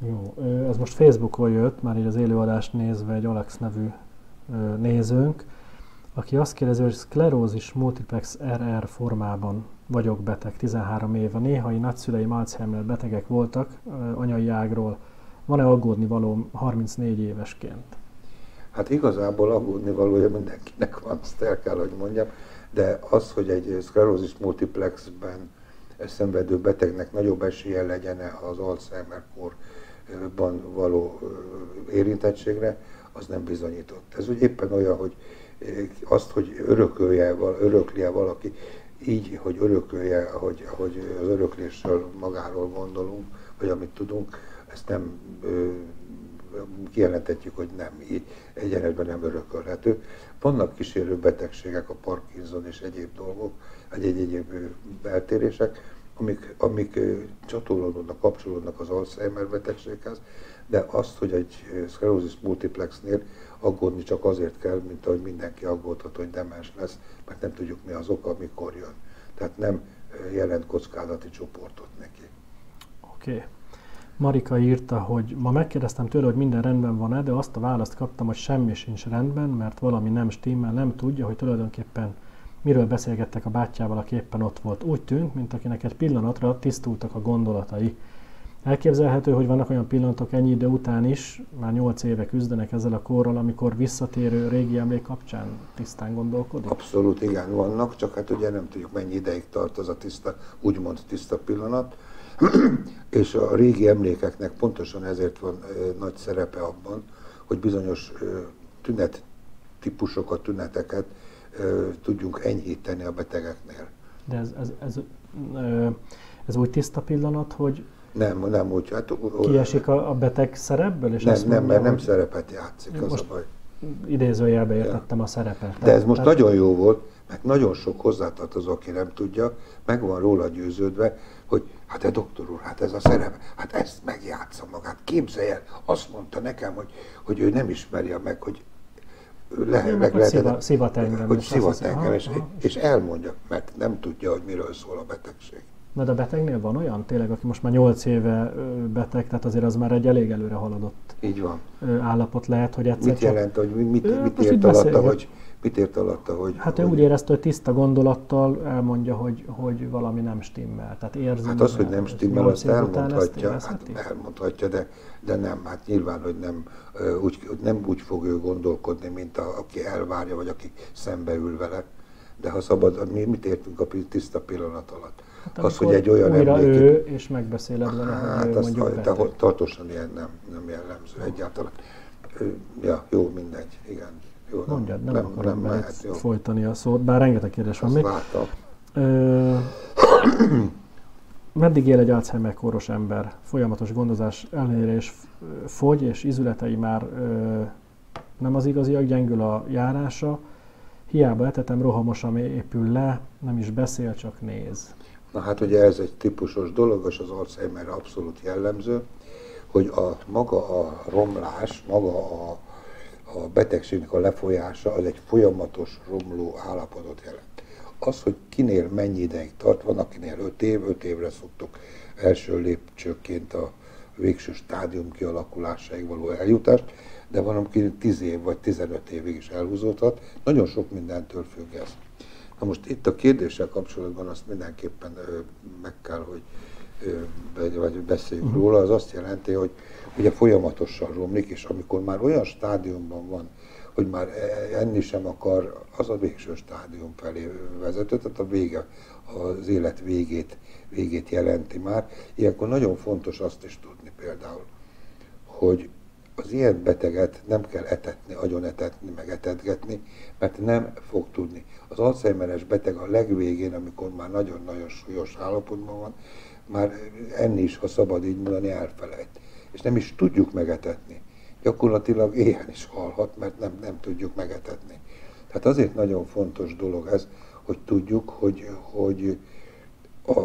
Speaker 1: Jó, ez most Facebookon jött, már így az élőadást nézve egy Alex nevű nézőnk, aki azt kérdezi, hogy szklerózis multiplex RR formában vagyok beteg, 13 éve. Néhai nagyszüleim Alzheimer betegek voltak anyai ágról. Van-e aggódni való 34 évesként?
Speaker 2: Hát igazából aggódni valója mindenkinek van, azt el kell, hogy mondjam, de az, hogy egy szklerózis multiplexben szenvedő betegnek nagyobb esélye legyen az Alzheimer-korban való érintettségre, az nem bizonyított. Ez úgy éppen olyan, hogy azt, hogy örökölje, öröklje valaki, így, hogy örökölje, hogy, hogy az öröklésről magáról gondolunk, vagy amit tudunk, ezt nem kijelentetjük, hogy nem, egyenletben nem örökölhető. Vannak kísérő betegségek, a Parkinson és egyéb dolgok, egy egyéb eltérések, amik, amik csatolódnak, kapcsolódnak az Alzheimer betegséghez, de azt, hogy egy sclerosis multiplexnél aggódni csak azért kell, mint ahogy mindenki aggódhat, hogy demens lesz, mert nem tudjuk mi az oka, mikor jön. Tehát nem jelent kockázati csoportot neki.
Speaker 1: Oké. Okay. Marika írta, hogy ma megkérdeztem tőle, hogy minden rendben van-e, de azt a választ kaptam, hogy semmi sincs rendben, mert valami nem stimmel, nem tudja, hogy tulajdonképpen miről beszélgettek a bátyjával, aki éppen ott volt. Úgy tűnt, mint akinek egy pillanatra tisztultak a gondolatai. Elképzelhető, hogy vannak olyan pillanatok ennyi idő után is, már 8 éve küzdenek ezzel a korral, amikor visszatérő régi emlék kapcsán tisztán gondolkodik?
Speaker 2: Abszolút igen, vannak, csak hát ugye nem tudjuk mennyi ideig tart az a tiszta, úgymond tiszta pillanat. és a régi emlékeknek pontosan ezért van nagy szerepe abban, hogy bizonyos tünet típusokat, tüneteket tudjunk enyhíteni a betegeknél.
Speaker 1: De ez, ez, ez, ez úgy tiszta pillanat, hogy
Speaker 2: nem, nem úgy. Hát,
Speaker 1: kiesik a, a beteg szerepből? És
Speaker 2: nem, azt mondja, nem, mert nem szerepet játszik, az
Speaker 1: most a baj. Idézőjelbe értettem ja. a szerepet.
Speaker 2: De ez most tehát... nagyon jó volt, mert nagyon sok hozzátartozó, aki nem tudja, meg van róla győződve, hogy hát a doktor úr, hát ez a szerep, hát ezt megjátsza magát. Képzelj el, azt mondta nekem, hogy, hogy ő nem ismerje meg, hogy
Speaker 1: le, meg lehet, sziva, szivat engem.
Speaker 2: Hogy szivat engem, és, és elmondja, mert nem tudja, hogy miről szól a betegség.
Speaker 1: Na de a betegnél van olyan, tényleg, aki most már 8 éve beteg, tehát azért az már egy elég előre haladott
Speaker 2: Így van.
Speaker 1: állapot lehet, hogy egyszer
Speaker 2: Mit csak... jelent, hogy mit, mit ért alatta, hogy Mit ért alatta, hogy...
Speaker 1: Hát ő hogy... úgy érezte, hogy tiszta gondolattal elmondja, hogy, hogy valami nem stimmel. Tehát érzi,
Speaker 2: hát az, hogy nem stimmel, azt elmondhatja, hát elmondhatja, de, de nem, hát nyilván, hogy nem úgy, nem úgy fog ő gondolkodni, mint a, aki elvárja, vagy aki szembeül vele. De ha szabad, mi mit értünk a tiszta pillanat alatt?
Speaker 1: Hát az, hogy egy olyan újra emlékét... ő, és megbeszéled vele,
Speaker 2: hát hogy ő mondjuk beteg. tartósan ilyen nem, nem jellemző egyáltalán. Ja, jó, mindegy, igen.
Speaker 1: Jó, Mondjad, nem, nem akarom nem lehet, folytani a szót, bár rengeteg kérdés van
Speaker 2: még. Ö,
Speaker 1: meddig él egy Alzheimer kóros ember? Folyamatos gondozás ellenére és fogy, és izületei már ö, nem az igaziak, gyengül a járása. Hiába etetem, rohamosan épül le, nem is beszél, csak néz.
Speaker 2: Na hát ugye ez egy típusos dolog, és az Alzheimer abszolút jellemző, hogy a maga a romlás, maga a, a betegségnek a lefolyása az egy folyamatos romló állapotot jelent. Az, hogy kinél mennyi ideig tart, van akinél 5 év, 5 évre szoktuk első lépcsőként a végső stádium kialakulásáig való eljutást, de van, aki 10 év vagy 15 évig is elhúzódhat. Nagyon sok mindentől függ ez. Na most itt a kérdéssel kapcsolatban azt mindenképpen ö, meg kell, hogy ö, vagy beszéljünk uh-huh. róla, az azt jelenti, hogy ugye folyamatosan romlik, és amikor már olyan stádiumban van, hogy már e, enni sem akar, az a végső stádium felé vezető, tehát a vége, az élet végét, végét jelenti már. Ilyenkor nagyon fontos azt is tudni például, hogy az ilyen beteget nem kell etetni, agyon etetni, meg etetgetni, mert nem fog tudni. Az Alzheimeres beteg a legvégén, amikor már nagyon-nagyon súlyos állapotban van, már enni is, ha szabad így mondani, elfelejt. És nem is tudjuk megetetni. Gyakorlatilag éhen is halhat, mert nem, nem tudjuk megetetni. Tehát azért nagyon fontos dolog ez, hogy tudjuk, hogy, hogy a,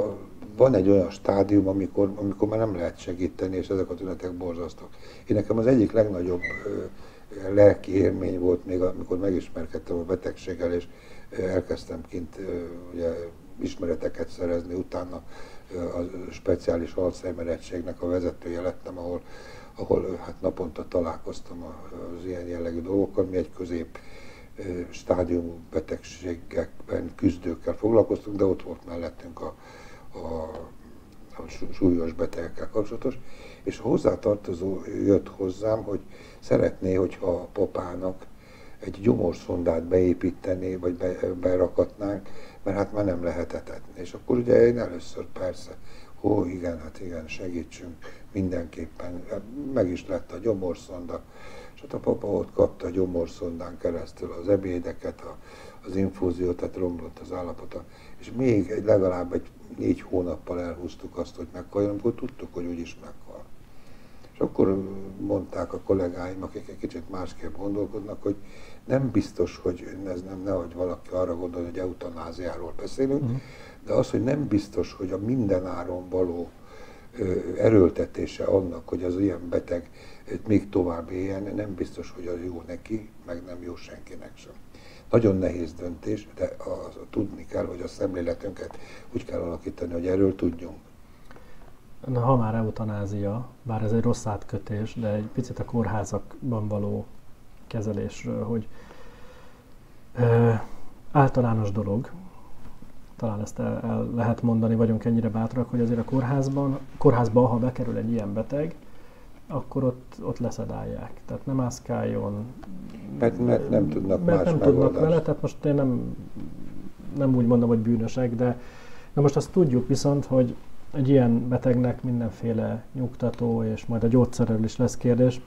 Speaker 2: van egy olyan stádium, amikor, amikor már nem lehet segíteni, és ezek a tünetek borzasztók. Én nekem az egyik legnagyobb lelki élmény volt még, amikor megismerkedtem a betegséggel, és elkezdtem kint ugye, ismereteket szerezni, utána a speciális Alzheimer egységnek a vezetője lettem, ahol, ahol hát naponta találkoztam az ilyen jellegű dolgokkal. Mi egy közép stádium betegségekben küzdőkkel foglalkoztunk, de ott volt mellettünk a, a, a súlyos betegekkel kapcsolatos, és a hozzátartozó jött hozzám, hogy szeretné, hogyha a papának egy gyomorszondát beépíteni, vagy be, berakatnánk, mert hát már nem lehet etetni. És akkor ugye én először persze, ó igen, hát igen, segítsünk mindenképpen. Meg is lett a gyomorszonda, és hát a papa ott kapta a gyomorszondán keresztül az ebédeket, a, az infúziót, tehát romlott az állapota. És még egy, legalább egy négy hónappal elhúztuk azt, hogy meghalljon, amikor tudtuk, hogy úgyis meghal. És akkor mondták a kollégáim, akik egy kicsit másképp gondolkodnak, hogy nem biztos, hogy ez nem, nehogy valaki arra gondol, hogy eutanáziáról beszélünk, uh-huh. de az, hogy nem biztos, hogy a mindenáron való ö, erőltetése annak, hogy az ilyen beteg még tovább éljen, nem biztos, hogy az jó neki, meg nem jó senkinek sem. Nagyon nehéz döntés, de az, tudni kell, hogy a szemléletünket úgy kell alakítani, hogy erről tudjunk.
Speaker 1: Na, ha már eutanázia, bár ez egy rossz átkötés, de egy picit a kórházakban való kezelésről, hogy ö, általános dolog, talán ezt el, el lehet mondani, vagyunk ennyire bátrak, hogy azért a kórházban, kórházban, ha bekerül egy ilyen beteg, akkor ott, ott leszedálják. Tehát nem ászkáljon.
Speaker 2: Mert, mert nem tudnak
Speaker 1: mert
Speaker 2: más
Speaker 1: nem tudnak vele, tehát most én nem, nem úgy mondom, hogy bűnösek, de na most azt tudjuk viszont, hogy egy ilyen betegnek mindenféle nyugtató, és majd a gyógyszerről is lesz kérdés,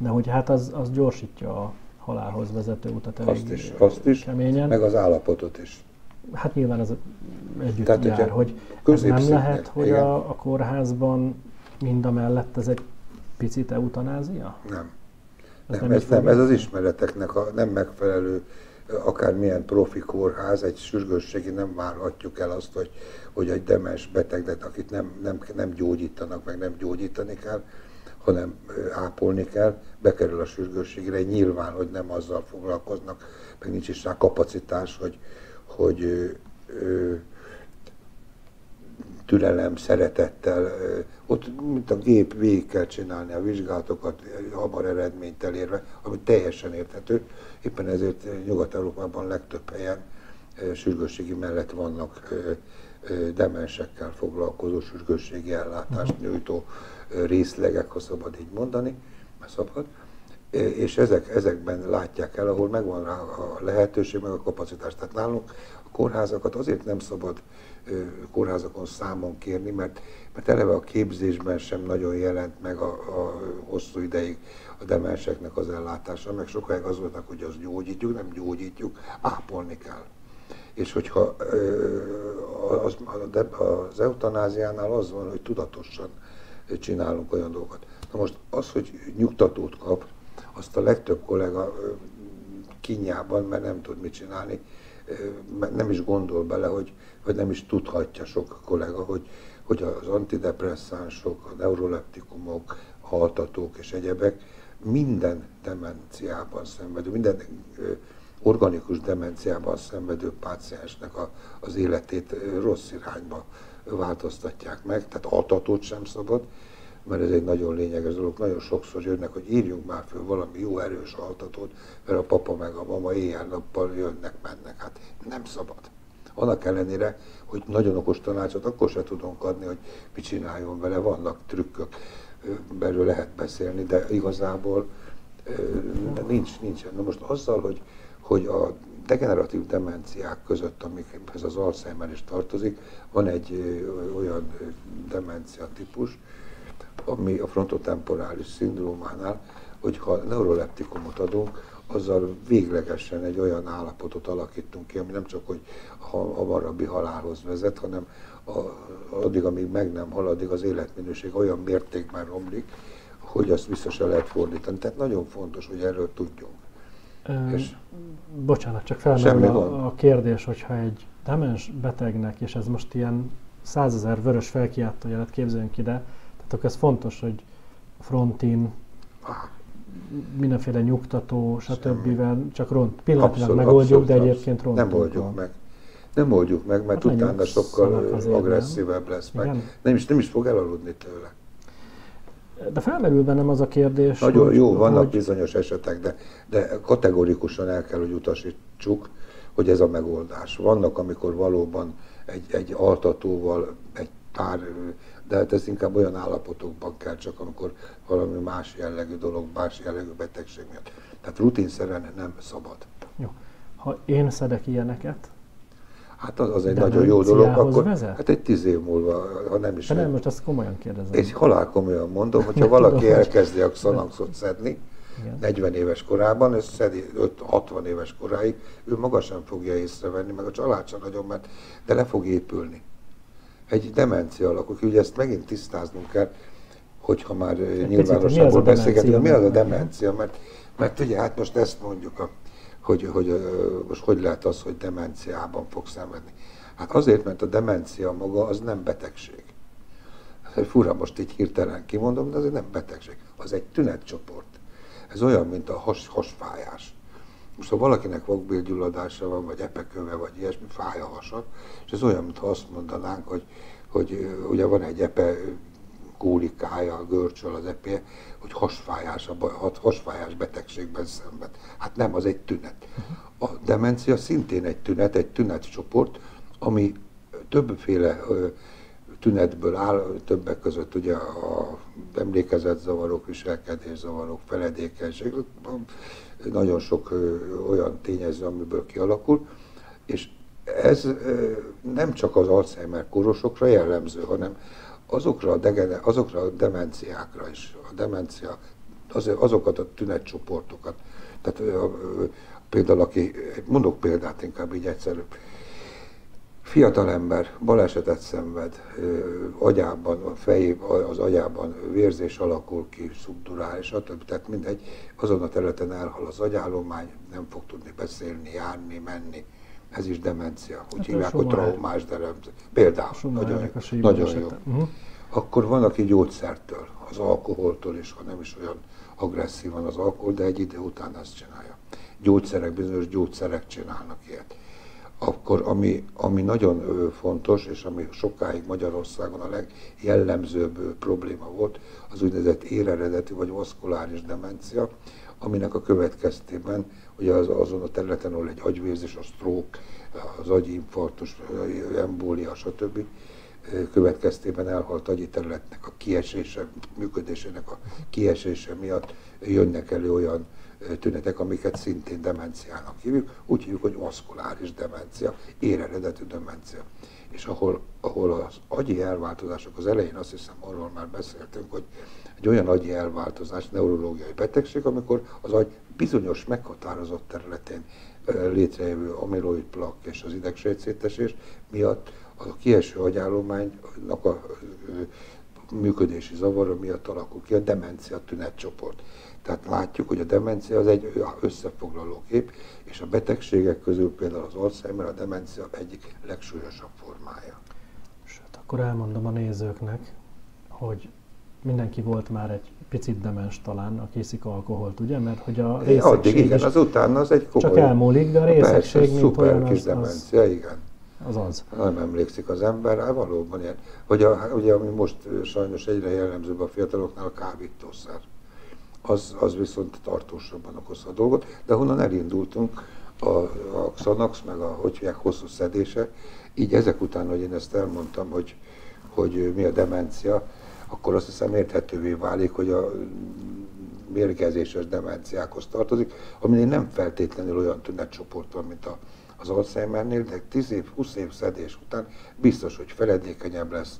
Speaker 1: de hogy hát az, az gyorsítja a halálhoz vezető utat elég
Speaker 2: azt is, azt is,
Speaker 1: keményen.
Speaker 2: meg az állapotot is.
Speaker 1: Hát nyilván ez együtt Tehát, jár, hogy ez nem lehet, hogy a, a kórházban mind a mellett ez egy picit eutanázia?
Speaker 2: Nem. Ez nem, nem, ez, nem, ez az ismereteknek a nem megfelelő, akármilyen profi kórház, egy sürgősségi nem várhatjuk el azt, hogy, hogy egy demens beteget, akit nem, nem, nem gyógyítanak, meg nem gyógyítani kell, hanem ápolni kell, bekerül a sürgősségre, nyilván, hogy nem azzal foglalkoznak, meg nincs is rá kapacitás, hogy, hogy ö, ö, türelem, szeretettel, ott mint a gép végig kell csinálni a vizsgálatokat, hamar eredményt elérve, ami teljesen érthető. Éppen ezért Nyugat-Európában legtöbb helyen sürgősségi mellett vannak demensekkel foglalkozó sürgősségi ellátást nyújtó részlegek, ha szabad így mondani, mert szabad, és ezek, ezekben látják el, ahol megvan rá a lehetőség, meg a kapacitás. Tehát nálunk kórházakat azért nem szabad kórházakon számon kérni, mert, mert eleve a képzésben sem nagyon jelent meg a, a hosszú ideig a demenseknek az ellátása, meg sokáig az voltak, hogy azt gyógyítjuk, nem gyógyítjuk, ápolni kell. És hogyha az, az eutanáziánál az van, hogy tudatosan csinálunk olyan dolgokat. Na most az, hogy nyugtatót kap, azt a legtöbb kollega kinyában, mert nem tud mit csinálni, nem is gondol bele, hogy, vagy nem is tudhatja sok kollega, hogy, hogy az antidepresszánsok, a neuroleptikumok, a altatók és egyebek minden demenciában szenvedő, minden organikus demenciában szenvedő páciensnek a, az életét rossz irányba változtatják meg, tehát altatót sem szabad, mert ez egy nagyon lényeges dolog. Nagyon sokszor jönnek, hogy írjunk már föl valami jó erős altatót, mert a papa meg a mama éjjel-nappal jönnek, mennek. Hát nem szabad. Annak ellenére, hogy nagyon okos tanácsot akkor se tudunk adni, hogy mit csináljon vele, vannak trükkök, belül lehet beszélni, de igazából nincs, nincsen. Na most azzal, hogy, hogy a degeneratív demenciák között, amikhez az Alzheimer is tartozik, van egy olyan demencia típus, ami a frontotemporális szindrómánál, hogyha neuroleptikumot adunk, azzal véglegesen egy olyan állapotot alakítunk ki, ami nem csak, hogy a hamarabbi halálhoz vezet, hanem a, addig, amíg meg nem hal, addig az életminőség olyan mértékben romlik, hogy azt vissza se lehet fordítani. Tehát nagyon fontos, hogy erről tudjunk.
Speaker 1: Ö, és bocsánat, csak felmerül a, a kérdés, hogyha egy demens betegnek, és ez most ilyen százezer vörös felkiáltójelet képzeljünk ide, tehát akkor ez fontos, hogy frontin, mindenféle nyugtató, stb. csak ront, pillanatilag megoldjuk, abszolút, de egyébként rontunk.
Speaker 2: Nem oldjuk meg. Nem oldjuk meg, mert hát utána sokkal agresszívebb lesz meg. Nem is, nem is fog elaludni tőle.
Speaker 1: De felmerül bennem az a kérdés,
Speaker 2: Nagyon hogy, jó, vannak hogy... bizonyos esetek, de, de kategorikusan el kell, hogy utasítsuk, hogy ez a megoldás. Vannak, amikor valóban egy, egy altatóval, egy pár, de hát ez inkább olyan állapotokban kell, csak amikor valami más jellegű dolog, más jellegű betegség miatt. Tehát rutinszerűen nem szabad.
Speaker 1: Jó. Ha én szedek ilyeneket,
Speaker 2: Hát az, az egy nagyon jó dolog, akkor vezet? hát egy tíz év múlva, ha nem is.
Speaker 1: De nem, most azt komolyan kérdezem.
Speaker 2: És halál komolyan mondom, hogyha valaki elkezdi a Xanaxot szedni, igen. 40 éves korában, ez szedi 5-60 éves koráig, ő maga sem fogja észrevenni, meg a család sem nagyon, mert de le fog épülni. Egy demencia alakul ki, ugye ezt megint tisztáznunk kell, hogyha már nyilvánosságból beszélgetünk, mi az a demencia, mert, mert ugye hát most ezt mondjuk a hogy, hogy most hogy lehet az, hogy demenciában fog szenvedni. Hát azért, mert a demencia maga az nem betegség. Fura, most így hirtelen kimondom, de az egy nem betegség. Az egy tünetcsoport. Ez olyan, mint a has, hasfájás. Most ha valakinek vakbélgyulladása van, vagy epeköve, vagy ilyesmi, fáj a hasa, és ez olyan, mintha azt mondanánk, hogy, hogy ugye van egy epe kólikája, görcsöl az epé, hogy hasfájás, hasfájás betegségben szenved. Hát nem, az egy tünet. A demencia szintén egy tünet, egy tünetcsoport, ami többféle tünetből áll, többek között ugye a emlékezetzavarok, viselkedészavarok, feledékenység, nagyon sok olyan tényező, amiből kialakul, és ez nem csak az Alzheimer korosokra jellemző, hanem azokra a, degene, azokra a demenciákra is, a demencia, az, azokat a tünetcsoportokat, tehát például aki, mondok példát inkább így egyszerű, fiatalember balesetet szenved, agyában, a fejé, az agyában vérzés alakul ki, szubdurál, és stb. Tehát mindegy, azon a területen elhal az agyállomány, nem fog tudni beszélni, járni, menni. Ez is demencia, úgy hát hívják, hogy traumás demencia. Például, nagyon, nagyon jó. Uh-huh akkor van, aki gyógyszertől, az alkoholtól is, ha nem is olyan agresszívan az alkohol, de egy idő után ezt csinálja. Gyógyszerek, bizonyos gyógyszerek csinálnak ilyet. Akkor ami, ami nagyon fontos, és ami sokáig Magyarországon a legjellemzőbb probléma volt, az úgynevezett éreredetű vagy vaszkuláris demencia, aminek a következtében ugye az, azon a területen, ahol egy agyvérzés, a stroke, az agyinfarktus, embólia, stb. következtében elhalt agyi területnek a kiesése, működésének a kiesése miatt jönnek elő olyan tünetek, amiket szintén demenciának hívjuk. Úgy hívjuk, hogy maszkuláris demencia, éreredetű demencia. és ahol, ahol az agyi elváltozások az elején, azt hiszem arról már beszéltünk, hogy egy olyan agyi elváltozás, neurológiai betegség, amikor az agy bizonyos meghatározott területén létrejövő amiloid plak és az idegsejtszétesés miatt a kieső agyállománynak a működési zavara miatt alakul ki a demencia tünetcsoport. Tehát látjuk, hogy a demencia az egy összefoglaló kép, és a betegségek közül például az Alzheimer a demencia egyik legsúlyosabb formája.
Speaker 1: Sőt, akkor elmondom a nézőknek, hogy mindenki volt már egy picit demens talán, aki iszik alkoholt, ugye? Mert hogy a részegség
Speaker 2: Addig igen, az utána az egy
Speaker 1: komoly... Csak elmúlik, de a részegség,
Speaker 2: persze, mint olyan, az, demencia, az, igen.
Speaker 1: Az az.
Speaker 2: Nem emlékszik az ember, hát valóban ilyen. Hogy a, ugye, ami most sajnos egyre jellemzőbb a fiataloknál, a kábítószer. Az, az viszont tartósabban okozza a dolgot, de honnan elindultunk, a, a Xanax, meg a hogy hosszú szedése, így ezek után, hogy én ezt elmondtam, hogy, hogy mi a demencia, akkor azt hiszem érthetővé válik, hogy a mérgezéses demenciákhoz tartozik, ami nem feltétlenül olyan tünetcsoport van, mint a, az Alzheimernél, de 10 év, 20 év szedés után biztos, hogy feledékenyebb lesz,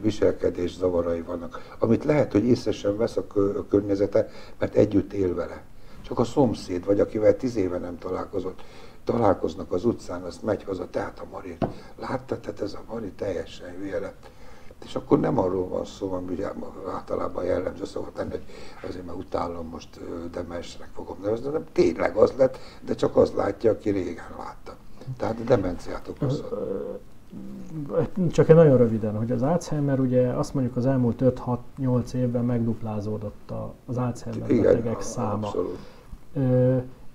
Speaker 2: viselkedés zavarai vannak, amit lehet, hogy észre sem vesz a, környezete, mert együtt él vele. Csak a szomszéd, vagy akivel tíz éve nem találkozott, találkoznak az utcán, azt megy haza, tehát a Mari, láttad, tehát ez a Mari teljesen hülye lett és akkor nem arról van szó, ami ugye általában jellemző szokott lenni, hogy azért már utálom most demensnek fogom nevezni, hanem tényleg az lett, de csak az látja, aki régen látta. Tehát demenciát okozza.
Speaker 1: Csak egy nagyon röviden, hogy az Alzheimer ugye azt mondjuk az elmúlt 5-6-8 évben megduplázódott az Alzheimer Igen, betegek száma. Abszolút.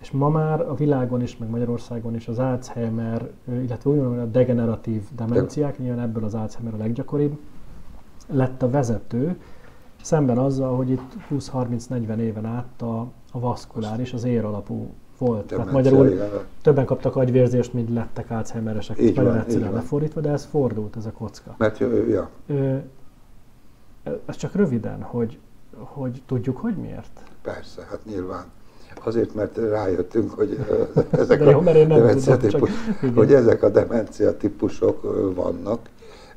Speaker 1: és ma már a világon is, meg Magyarországon is az Alzheimer, illetve úgy a degeneratív demenciák, nyilván ebből az Alzheimer a leggyakoribb, lett a vezető, szemben azzal, hogy itt 20-30-40 éven át a, a vaszkuláris, az ér alapú volt. Tehát magyarul igen. többen kaptak agyvérzést, mint lettek Alzheimeresek. Így Nagyon egyszerűen lefordítva, de ez fordult, ez a kocka.
Speaker 2: Mert, ja. Ö,
Speaker 1: ez csak röviden, hogy, hogy tudjuk, hogy miért?
Speaker 2: Persze, hát nyilván. Azért, mert rájöttünk, hogy ezek,
Speaker 1: a, jó, demencia
Speaker 2: tudom, típus, csak, hogy ezek a demencia típusok vannak,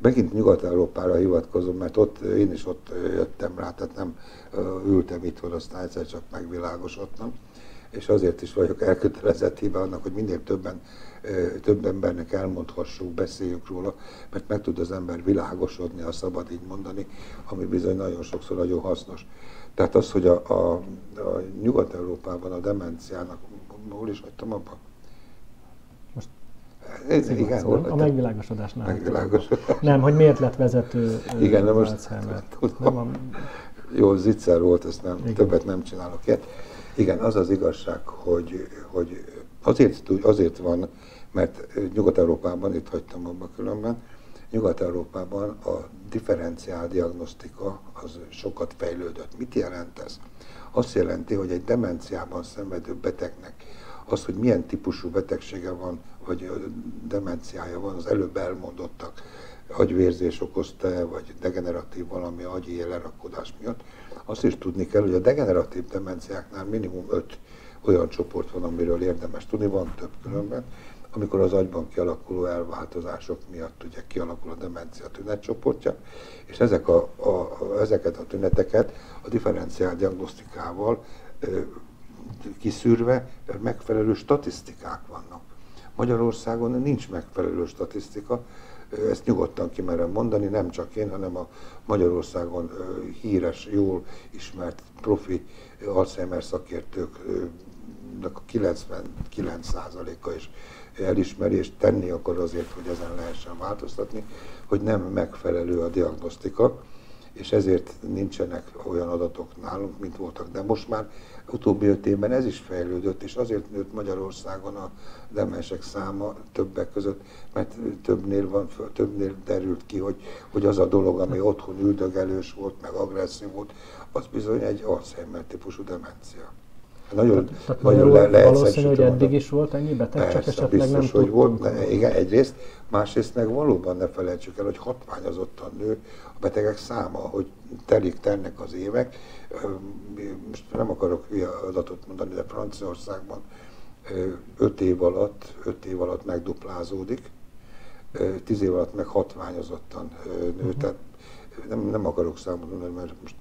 Speaker 2: Megint Nyugat-Európára hivatkozom, mert ott én is ott jöttem rá, tehát nem ültem itthon, aztán egyszer csak megvilágosodtam. És azért is vagyok elkötelezett híve annak, hogy minél többen, több embernek elmondhassuk, beszéljünk róla, mert meg tud az ember világosodni, ha szabad így mondani, ami bizony nagyon sokszor nagyon hasznos. Tehát az, hogy a, a, a Nyugat-Európában a demenciának, hol is hagytam abba?
Speaker 1: Ez, igen, a megvilágosodásnál. Megvilágosodás. Nem, hogy miért lett vezető
Speaker 2: Igen, de most nem a... jó, zicser volt, ezt nem, igen. többet nem csinálok ilyet. Igen, az az igazság, hogy, hogy azért, azért van, mert Nyugat-Európában, itt hagytam abba különben, Nyugat-Európában a differenciál diagnosztika az sokat fejlődött. Mit jelent ez? Azt jelenti, hogy egy demenciában szenvedő betegnek az, hogy milyen típusú betegsége van, vagy demenciája van, az előbb elmondottak, agyvérzés okozta vagy degeneratív valami agyi lerakodás miatt, azt is tudni kell, hogy a degeneratív demenciáknál minimum öt olyan csoport van, amiről érdemes tudni, van több különben, amikor az agyban kialakuló elváltozások miatt ugye kialakul a demencia tünetcsoportja, és ezek a, a, ezeket a tüneteket a differenciál diagnosztikával kiszűrve megfelelő statisztikák vannak. Magyarországon nincs megfelelő statisztika, ezt nyugodtan kimerem mondani, nem csak én, hanem a Magyarországon híres, jól ismert profi Alzheimer szakértőknek a 99%-a is elismeri, és tenni akar azért, hogy ezen lehessen változtatni, hogy nem megfelelő a diagnosztika, és ezért nincsenek olyan adatok nálunk, mint voltak. De most már utóbbi öt évben ez is fejlődött, és azért nőtt Magyarországon a demensek száma többek között, mert többnél, van, többnél derült ki, hogy, hogy az a dolog, ami otthon üldögelős volt, meg agresszív volt, az bizony egy Alzheimer típusú demencia.
Speaker 1: Nagyon, tehát nagyon le, valószínű, hogy eddig is volt ennyi beteg, Persze, csak esetleg biztos, nem hogy tudtunk. volt,
Speaker 2: ne, igen, egyrészt, másrészt meg valóban ne felejtsük el, hogy hatványozottan nő a betegek száma, hogy telik tennek az évek. Most nem akarok hülye adatot mondani, de Franciaországban 5 év alatt, 5 év alatt megduplázódik tíz év alatt meg hatványozottan nőtt. Uh-huh. Tehát nem, nem akarok számolni, mert most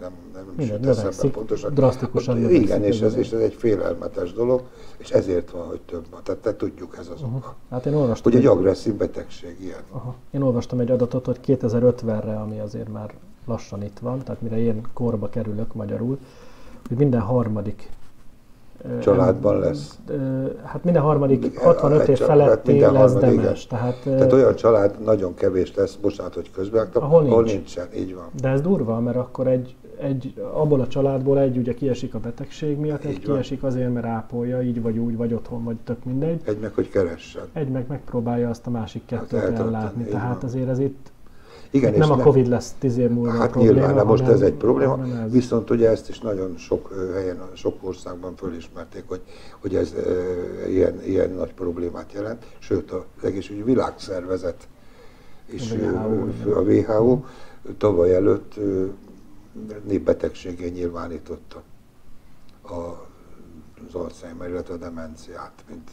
Speaker 2: nem, nem
Speaker 1: Minden, jut eszembe pontosan. Drasztikusan
Speaker 2: Ott, Igen, és ez, és ez egy félelmetes dolog, és ezért van, hogy több van. Tehát te tudjuk, ez az uh-huh.
Speaker 1: Hát én olvastam.
Speaker 2: Hogy egy agresszív betegség ilyen.
Speaker 1: Aha. Én olvastam egy adatot, hogy 2050-re, ami azért már lassan itt van, tehát mire én korba kerülök magyarul, hogy minden harmadik
Speaker 2: családban lesz?
Speaker 1: Hát minden harmadik 65 év feletti lesz demes.
Speaker 2: Tehát, tehát olyan család nagyon kevés lesz, bocsánat, hogy közbeálltam, ahol, nincs. ahol nincsen, így van.
Speaker 1: De ez durva, mert akkor egy, egy, abból a családból egy ugye kiesik a betegség miatt, így egy van. kiesik azért, mert ápolja, így vagy úgy, vagy otthon, vagy tök mindegy.
Speaker 2: Egy meg, hogy keressen.
Speaker 1: Egy meg megpróbálja azt a másik kettőt hát ellátni. Tehát van. azért ez itt igen, nem a Covid lesz tíz év múlva
Speaker 2: hát probléma. Nyilván, most ez egy probléma, ez. viszont ugye ezt is nagyon sok helyen, sok országban fölismerték, hogy, hogy ez e, ilyen, ilyen nagy problémát jelent, sőt az egészségügyi világszervezet és a WHO, a WHO tavaly előtt népbetegségé nyilvánította a, az Alzheimer, illetve a demenciát, mint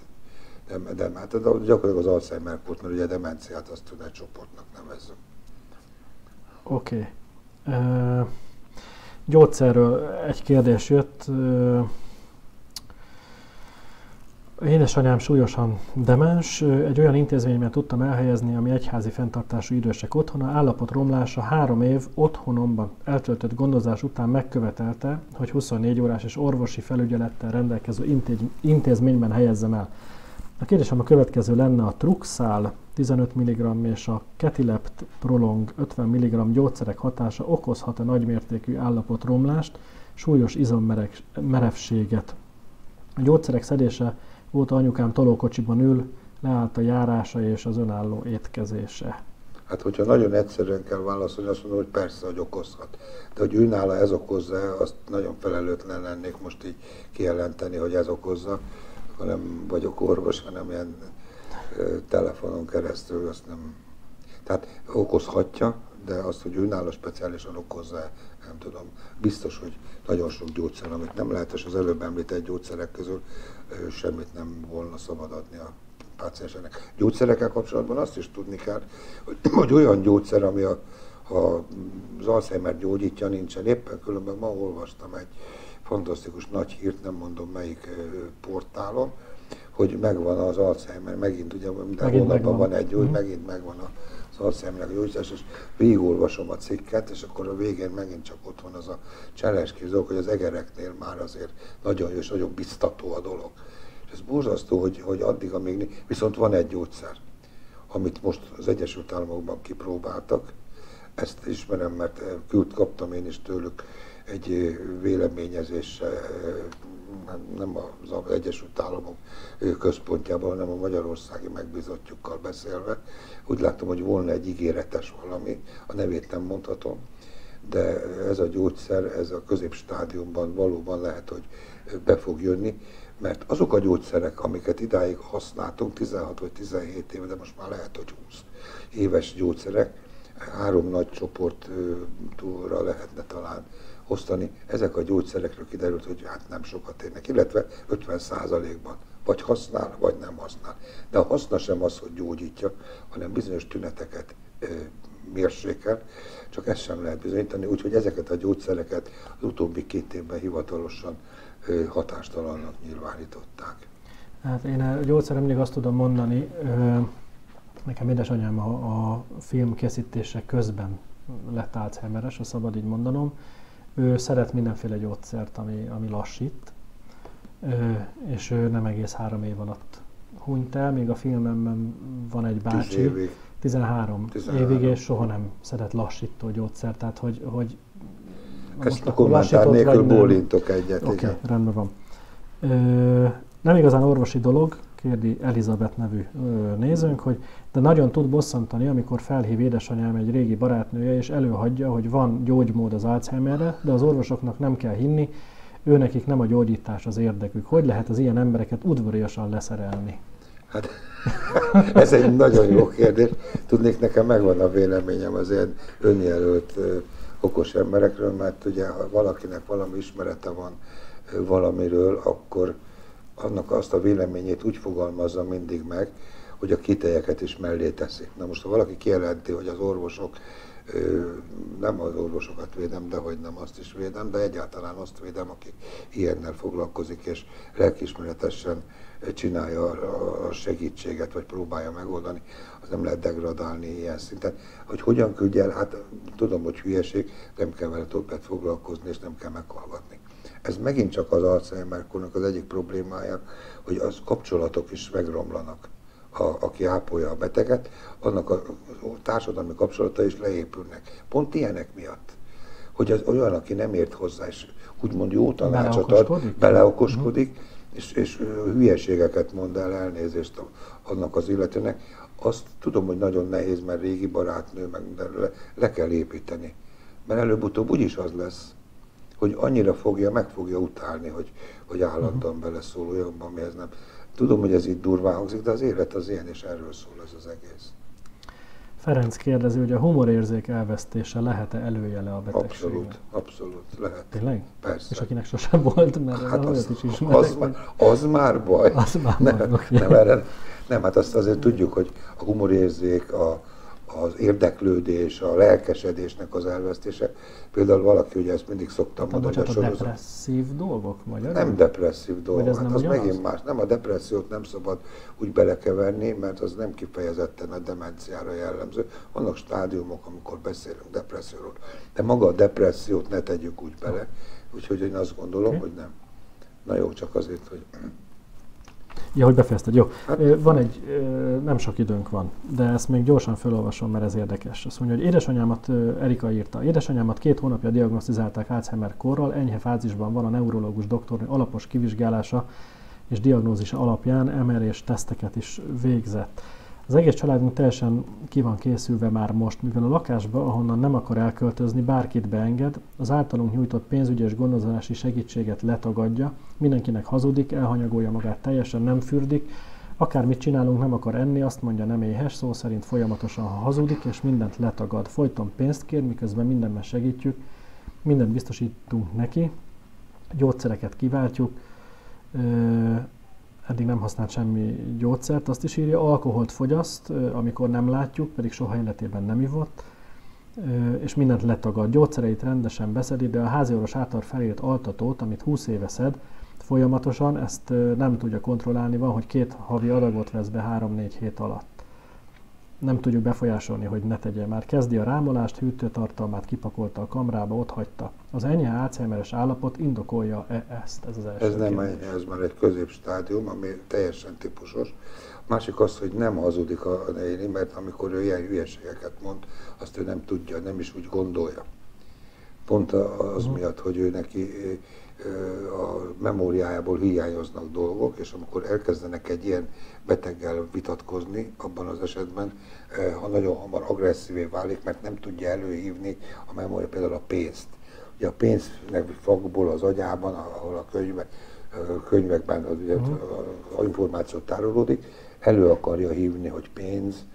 Speaker 2: de, de, hát gyakorlatilag az Alzheimer kort, mert ugye a demenciát azt tud egy csoportnak nevezzük.
Speaker 1: Oké. Okay. Gyógyszerről egy kérdés jött. Uh, Édesanyám súlyosan demens, egy olyan intézményben tudtam elhelyezni, ami egyházi fenntartású idősek otthona. Állapot romlása három év otthonomban eltöltött gondozás után megkövetelte, hogy 24 órás és orvosi felügyelettel rendelkező intézményben helyezzem el. A kérdésem a következő lenne a Truxál 15 mg és a Ketilept Prolong 50 mg gyógyszerek hatása okozhat-e nagymértékű állapotromlást, súlyos izommerevséget. A gyógyszerek szedése óta anyukám tolókocsiban ül, leállt a járása és az önálló étkezése.
Speaker 2: Hát, hogyha nagyon egyszerűen kell válaszolni, azt mondom, hogy persze, hogy okozhat. De hogy ő nála ez okozza, azt nagyon felelőtlen lennék most így kijelenteni, hogy ez okozza hanem vagyok orvos, hanem ilyen telefonon keresztül azt nem... Tehát okozhatja, de azt, hogy önálló speciálisan okozza, nem tudom. Biztos, hogy nagyon sok gyógyszer, amit nem lehet, és az előbb említett gyógyszerek közül semmit nem volna szabad adni a páciensenek. Gyógyszerekkel kapcsolatban azt is tudni kell, hogy, hogy olyan gyógyszer, ami a, a, az Alzheimer gyógyítja, nincsen. Éppen különben ma olvastam egy fantasztikus nagy hírt, nem mondom melyik portálon, hogy megvan az Alzheimer, megint ugye minden megint hónapban van egy hogy mm. megint megvan az Alzheimer gyógyítás, és végigolvasom a cikket, és akkor a végén megint csak ott van az a cseleskés dolog, hogy az egereknél már azért nagyon jó és nagyon biztató a dolog. És ez borzasztó, hogy, hogy addig, amíg... Viszont van egy gyógyszer, amit most az Egyesült Államokban kipróbáltak, ezt ismerem, mert küld, kaptam én is tőlük egy véleményezés nem az Egyesült Államok központjában, hanem a magyarországi megbízottjukkal beszélve. Úgy láttam, hogy volna egy ígéretes valami, a nevét nem mondhatom, de ez a gyógyszer, ez a középstádiumban valóban lehet, hogy be fog jönni, mert azok a gyógyszerek, amiket idáig használtunk, 16 vagy 17 éve, de most már lehet, hogy 20 éves gyógyszerek, három nagy csoportra lehetne talán osztani. Ezek a gyógyszerekről kiderült, hogy hát nem sokat érnek, illetve 50%-ban vagy használ, vagy nem használ. De a haszna sem az, hogy gyógyítja, hanem bizonyos tüneteket ö, mérsékel, csak ezt sem lehet bizonyítani, úgyhogy ezeket a gyógyszereket az utóbbi két évben hivatalosan ö, hatástalannak nyilvánították.
Speaker 1: Hát én a gyógyszerem mindig azt tudom mondani, ö, nekem édesanyám a, a film készítése közben lett Alzheimeres, ha szabad így mondanom, ő szeret mindenféle gyógyszert, ami, ami lassít, és ő nem egész három év alatt hunyt el, még a filmemben van egy bácsi,
Speaker 2: 13,
Speaker 1: 13 évig, és soha nem szeret lassító gyógyszert, tehát hogy, hogy
Speaker 2: ezt a kommentár nélkül bólintok egyet.
Speaker 1: Oké, okay, rendben van. Ö, nem igazán orvosi dolog, kérdi Elizabeth nevű nézőnk, hogy de nagyon tud bosszantani, amikor felhív édesanyám egy régi barátnője, és előhagyja, hogy van gyógymód az Alzheimerre, de az orvosoknak nem kell hinni, ő nekik nem a gyógyítás az érdekük. Hogy lehet az ilyen embereket udvariasan leszerelni?
Speaker 2: Hát, ez egy nagyon jó kérdés. Tudnék, nekem megvan a véleményem az ilyen önjelölt okos emberekről, mert ugye ha valakinek valami ismerete van valamiről, akkor annak azt a véleményét úgy fogalmazza mindig meg, hogy a kitejeket is mellé teszik. Na most, ha valaki kijelenti, hogy az orvosok nem az orvosokat védem, de hogy nem azt is védem, de egyáltalán azt védem, akik ilyennel foglalkozik, és lelkismeretesen csinálja a segítséget, vagy próbálja megoldani, az nem lehet degradálni ilyen szinten. Hogy hogyan küldje el, hát tudom, hogy hülyeség, nem kell vele többet foglalkozni, és nem kell meghallgatni. Ez megint csak az alzheimer az egyik problémája, hogy az kapcsolatok is megromlanak a, aki ápolja a beteget, annak a, társadalmi kapcsolata is leépülnek. Pont ilyenek miatt. Hogy az olyan, aki nem ért hozzá, és úgymond jó tanácsot ad, beleokoskodik, uh-huh. és, és hülyeségeket mond el elnézést annak az illetőnek, azt tudom, hogy nagyon nehéz, mert régi barátnő, meg le, le kell építeni. Mert előbb-utóbb úgyis az lesz, hogy annyira fogja, meg fogja utálni, hogy, hogy állandóan beleszól olyanban, amihez nem. Tudom, hogy ez itt durván hangzik, de az élet az ilyen, és erről szól ez az egész.
Speaker 1: Ferenc kérdezi, hogy a humorérzék elvesztése lehet-e előjele a betegségnek?
Speaker 2: Abszolút, abszolút, lehet.
Speaker 1: Tényleg?
Speaker 2: Persze.
Speaker 1: És akinek sosem volt, mert hát az, is ismerek.
Speaker 2: Az, az, az már baj.
Speaker 1: Az már baj,
Speaker 2: nem, okay. nem, erre, nem, hát azt azért tudjuk, hogy a humorérzék, a, az érdeklődés, a lelkesedésnek az elvesztése. Például valaki, ugye ezt mindig szoktam
Speaker 1: hát, mondani. a depresszív dolgok? Magyar?
Speaker 2: Nem depresszív dolgok, ez hát nem az megint más. Nem, a depressziót nem szabad úgy belekeverni, mert az nem kifejezetten a demenciára jellemző. Vannak stádiumok, amikor beszélünk depresszióról. De maga a depressziót ne tegyük úgy bele. Úgyhogy én azt gondolom, okay. hogy nem. Na jó, csak azért, hogy
Speaker 1: Ja, hogy befejezted. Jó. Van egy, nem sok időnk van, de ezt még gyorsan felolvasom, mert ez érdekes. Azt mondja, hogy édesanyámat, Erika írta, édesanyámat két hónapja diagnosztizálták Alzheimer korral, enyhe fázisban van a neurológus doktornő alapos kivizsgálása és diagnózisa alapján MR és teszteket is végzett. Az egész családunk teljesen ki van készülve már most, mivel a lakásba, ahonnan nem akar elköltözni, bárkit beenged, az általunk nyújtott pénzügyi és gondozási segítséget letagadja, mindenkinek hazudik, elhanyagolja magát teljesen, nem fürdik, akármit csinálunk, nem akar enni, azt mondja nem éhes, szó szerint folyamatosan ha hazudik, és mindent letagad. Folyton pénzt kér, miközben mindenben segítjük, mindent biztosítunk neki, gyógyszereket kiváltjuk, eddig nem használt semmi gyógyszert, azt is írja, alkoholt fogyaszt, amikor nem látjuk, pedig soha életében nem ivott, és mindent letagad. Gyógyszereit rendesen beszedi, de a háziorvos által felírt altatót, amit 20 éve szed, folyamatosan, ezt nem tudja kontrollálni, van, hogy két havi adagot vesz be 3-4 hét alatt nem tudjuk befolyásolni, hogy ne tegye. Már kezdi a rámolást, hűtőtartalmát kipakolta a kamrába, ott hagyta. Az enyhe Alzheimeres állapot indokolja-e ezt? Ez az első
Speaker 2: Ez nem enyhe, ez már egy középstádium, ami teljesen típusos. Másik az, hogy nem hazudik a néni, mert amikor ő ilyen hülyeségeket mond, azt ő nem tudja, nem is úgy gondolja. Pont az uh-huh. miatt, hogy ő neki a memóriájából hiányoznak dolgok, és amikor elkezdenek egy ilyen beteggel vitatkozni, abban az esetben, ha nagyon hamar agresszívé válik, mert nem tudja előhívni a memória például a pénzt. Ugye a pénznek fogból az agyában, ahol a könyvek, könyvekben az, ugye, uh-huh. a információ tárolódik, elő akarja hívni, hogy pénz,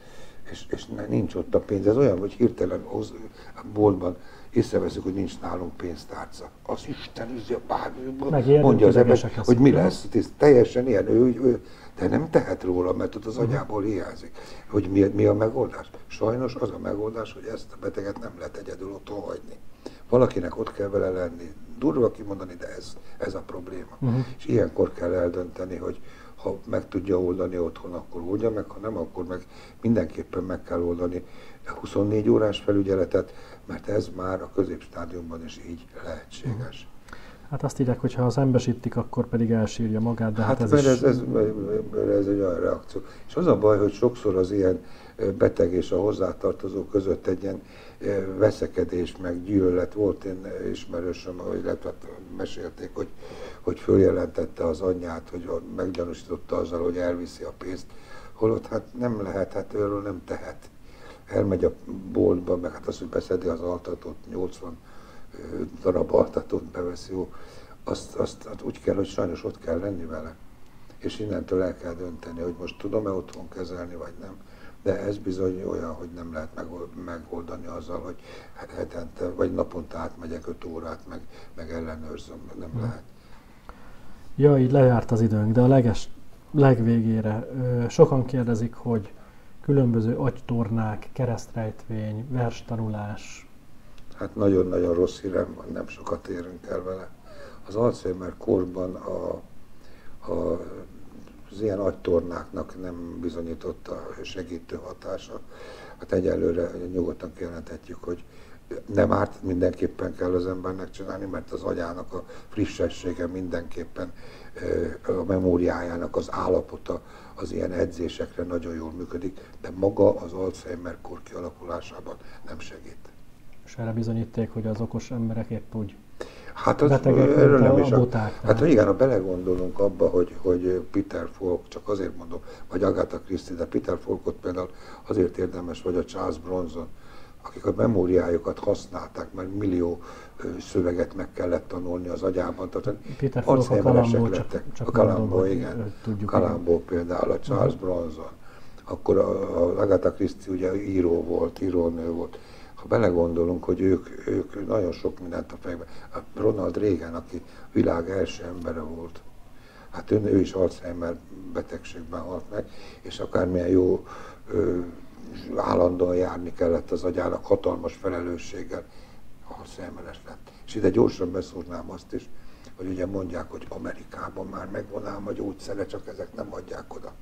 Speaker 2: és, és nincs ott a pénz. Ez olyan, hogy hirtelen hoz, a boltban észreveszünk, hogy nincs nálunk pénztárca. Az Isten üzje, bár, mondja az ember, hogy mi lesz. Ez teljesen ilyen, ő, ő, de nem tehet róla, mert ott az agyából hiányzik. Hogy mi, mi a megoldás? Sajnos az a megoldás, hogy ezt a beteget nem lehet egyedül otthon hagyni. Valakinek ott kell vele lenni. Durva kimondani, de ez, ez a probléma. Uh-huh. És ilyenkor kell eldönteni, hogy ha meg tudja oldani otthon, akkor oldja meg, ha nem, akkor meg mindenképpen meg kell oldani 24 órás felügyeletet, mert ez már a középstádiumban is így lehetséges.
Speaker 1: Hát azt írják, hogy ha az szembesítik, akkor pedig elsírja magát, de hát,
Speaker 2: hát ez, mert ez, ez, ez egy olyan reakció. És az a baj, hogy sokszor az ilyen beteg és a hozzátartozó között egy ilyen veszekedés, meg gyűlölet volt. Én ismerősöm, hogy illetve mesélték, hogy, hogy följelentette az anyját, hogy meggyanúsította azzal, hogy elviszi a pénzt, holott hát nem lehet, hát őről nem tehet elmegy a boltba, meg hát az, hogy beszedi az altatót, 80 darab altatót beveszi, jó, azt, azt azt úgy kell, hogy sajnos ott kell lenni vele. És innentől el kell dönteni, hogy most tudom-e otthon kezelni, vagy nem. De ez bizony olyan, hogy nem lehet megoldani azzal, hogy hetente vagy naponta átmegyek 5 órát, meg, meg ellenőrzöm, nem hmm. lehet.
Speaker 1: Ja, így lejárt az időnk, de a leges legvégére. Sokan kérdezik, hogy különböző agytornák, keresztrejtvény, verstanulás.
Speaker 2: Hát nagyon-nagyon rossz hírem van, nem sokat érünk el vele. Az Alzheimer korban a, a az ilyen agytornáknak nem bizonyított a segítő hatása. Hát egyelőre nyugodtan kijelenthetjük, hogy nem árt, mindenképpen kell az embernek csinálni, mert az agyának a frissessége mindenképpen a memóriájának az állapota az ilyen edzésekre nagyon jól működik, de maga az Alzheimer-kor kialakulásában nem segít.
Speaker 1: És erre bizonyíték, hogy az okos emberek épp úgy
Speaker 2: Hát az, erről nem is. A, buták, hát igen, ha belegondolunk abba, hogy, hogy Peter Falk, csak azért mondom, vagy Agatha Christie, de Peter Falkot például azért érdemes, vagy a Charles Bronson, akik a memóriájukat használták, mert millió szöveget meg kellett tanulni az agyában. Tehát
Speaker 1: Peter Falk a Kalambó, csak,
Speaker 2: csak a Kalambó, igen. Tudjuk, Kalambó például, a Charles uh-huh. Bronson. Akkor a, a Agatha Christie ugye író volt, írónő volt ha belegondolunk, hogy ők, ők nagyon sok mindent a fejben. Ronald Reagan, aki világ első embere volt, hát ő, ő is Alzheimer betegségben halt meg, és akármilyen jó ö, állandóan járni kellett az agyának, hatalmas felelősséggel, Alzheimeres lett. És ide gyorsan beszúrnám azt is, hogy ugye mondják, hogy Amerikában már megvan ám a gyógyszere, csak ezek nem adják oda.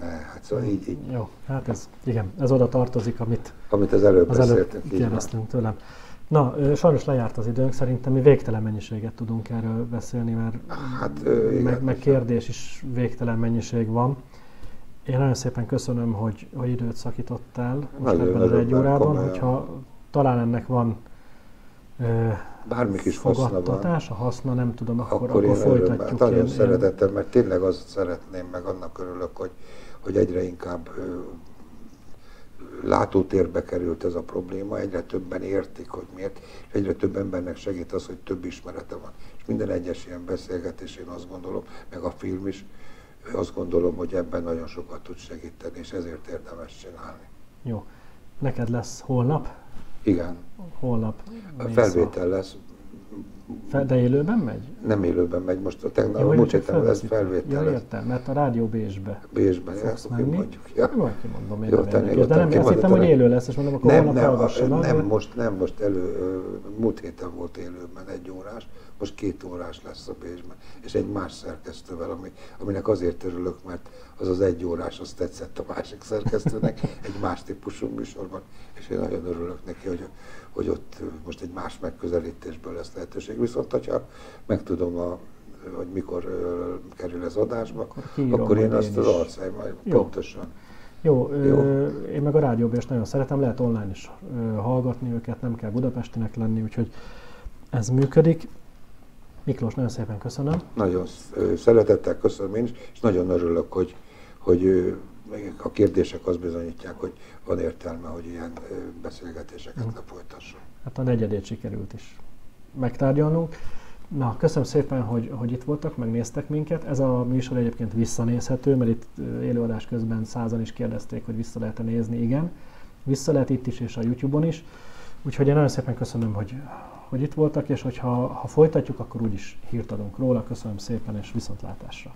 Speaker 2: Ne, hát szóval így, így.
Speaker 1: Jó, hát ez, igen, ez oda tartozik, amit,
Speaker 2: amit az előbb az előbb
Speaker 1: kérdeztünk tőlem. Na, sajnos lejárt az időnk, szerintem mi végtelen mennyiséget tudunk erről beszélni, mert hát, igen, meg, meg kérdés is végtelen mennyiség van. Én nagyon szépen köszönöm, hogy, hogy időt szakítottál most nagyon ebben az egy órában, komolyan. hogyha talán ennek van
Speaker 2: Bármik is haszna van.
Speaker 1: haszna, nem tudom, akkor, akkor, akkor folytatjuk. Örömmel,
Speaker 2: nagyon én, szeretettel, mert tényleg azt szeretném, meg annak örülök, hogy, hogy egyre inkább látótérbe került ez a probléma, egyre többen értik, hogy miért, és egyre több embernek segít az, hogy több ismerete van. És minden egyes ilyen beszélgetés, én azt gondolom, meg a film is, azt gondolom, hogy ebben nagyon sokat tud segíteni, és ezért érdemes csinálni.
Speaker 1: Jó. Neked lesz holnap?
Speaker 2: Igen.
Speaker 1: Holnap.
Speaker 2: Felvétel lesz,
Speaker 1: fel, de élőben megy?
Speaker 2: Nem élőben megy, most a tegnap, ja, múlt héten lesz felvétel.
Speaker 1: Ja, értem, mert a rádió Bécsbe.
Speaker 2: Bécsben, ja,
Speaker 1: fogsz menni. Mondjuk. Ja. Majd kimondom, én Jó, nem érdekes, de nem, azt hittem, hogy élő lesz, és mondom, akkor
Speaker 2: nem, holnap nem, nem, nem, most, nem, most elő, múlt héten volt élőben egy órás, most két órás lesz a Bécsben, és egy más szerkesztővel, ami, aminek azért örülök, mert az az egy órás, az tetszett a másik szerkesztőnek, egy más típusú műsorban, és én nagyon örülök neki, hogy hogy ott most egy más megközelítésből lesz lehetőség. Viszont, hogyha megtudom, a, hogy mikor kerül ez adásba, akkor, akkor én azt az Alzheimer pontosan.
Speaker 1: Jó, Jó. Ö, én meg a rádióbést nagyon szeretem, lehet online is ö, hallgatni őket, nem kell budapestinek lenni, úgyhogy ez működik. Miklós, nagyon szépen köszönöm.
Speaker 2: Nagyon szeretettel köszönöm én is, és nagyon örülök, hogy, hogy a kérdések azt bizonyítják, hogy van értelme, hogy ilyen beszélgetéseket lefolytassunk.
Speaker 1: Hát a negyedét sikerült is megtárgyalnunk. Na, köszönöm szépen, hogy, hogy itt voltak, megnéztek minket. Ez a műsor egyébként visszanézhető, mert itt élőadás közben százan is kérdezték, hogy vissza lehet nézni. Igen, vissza lehet itt is, és a YouTube-on is. Úgyhogy én nagyon szépen köszönöm, hogy, hogy itt voltak, és hogyha ha folytatjuk, akkor úgyis hírt adunk róla. Köszönöm szépen, és viszontlátásra!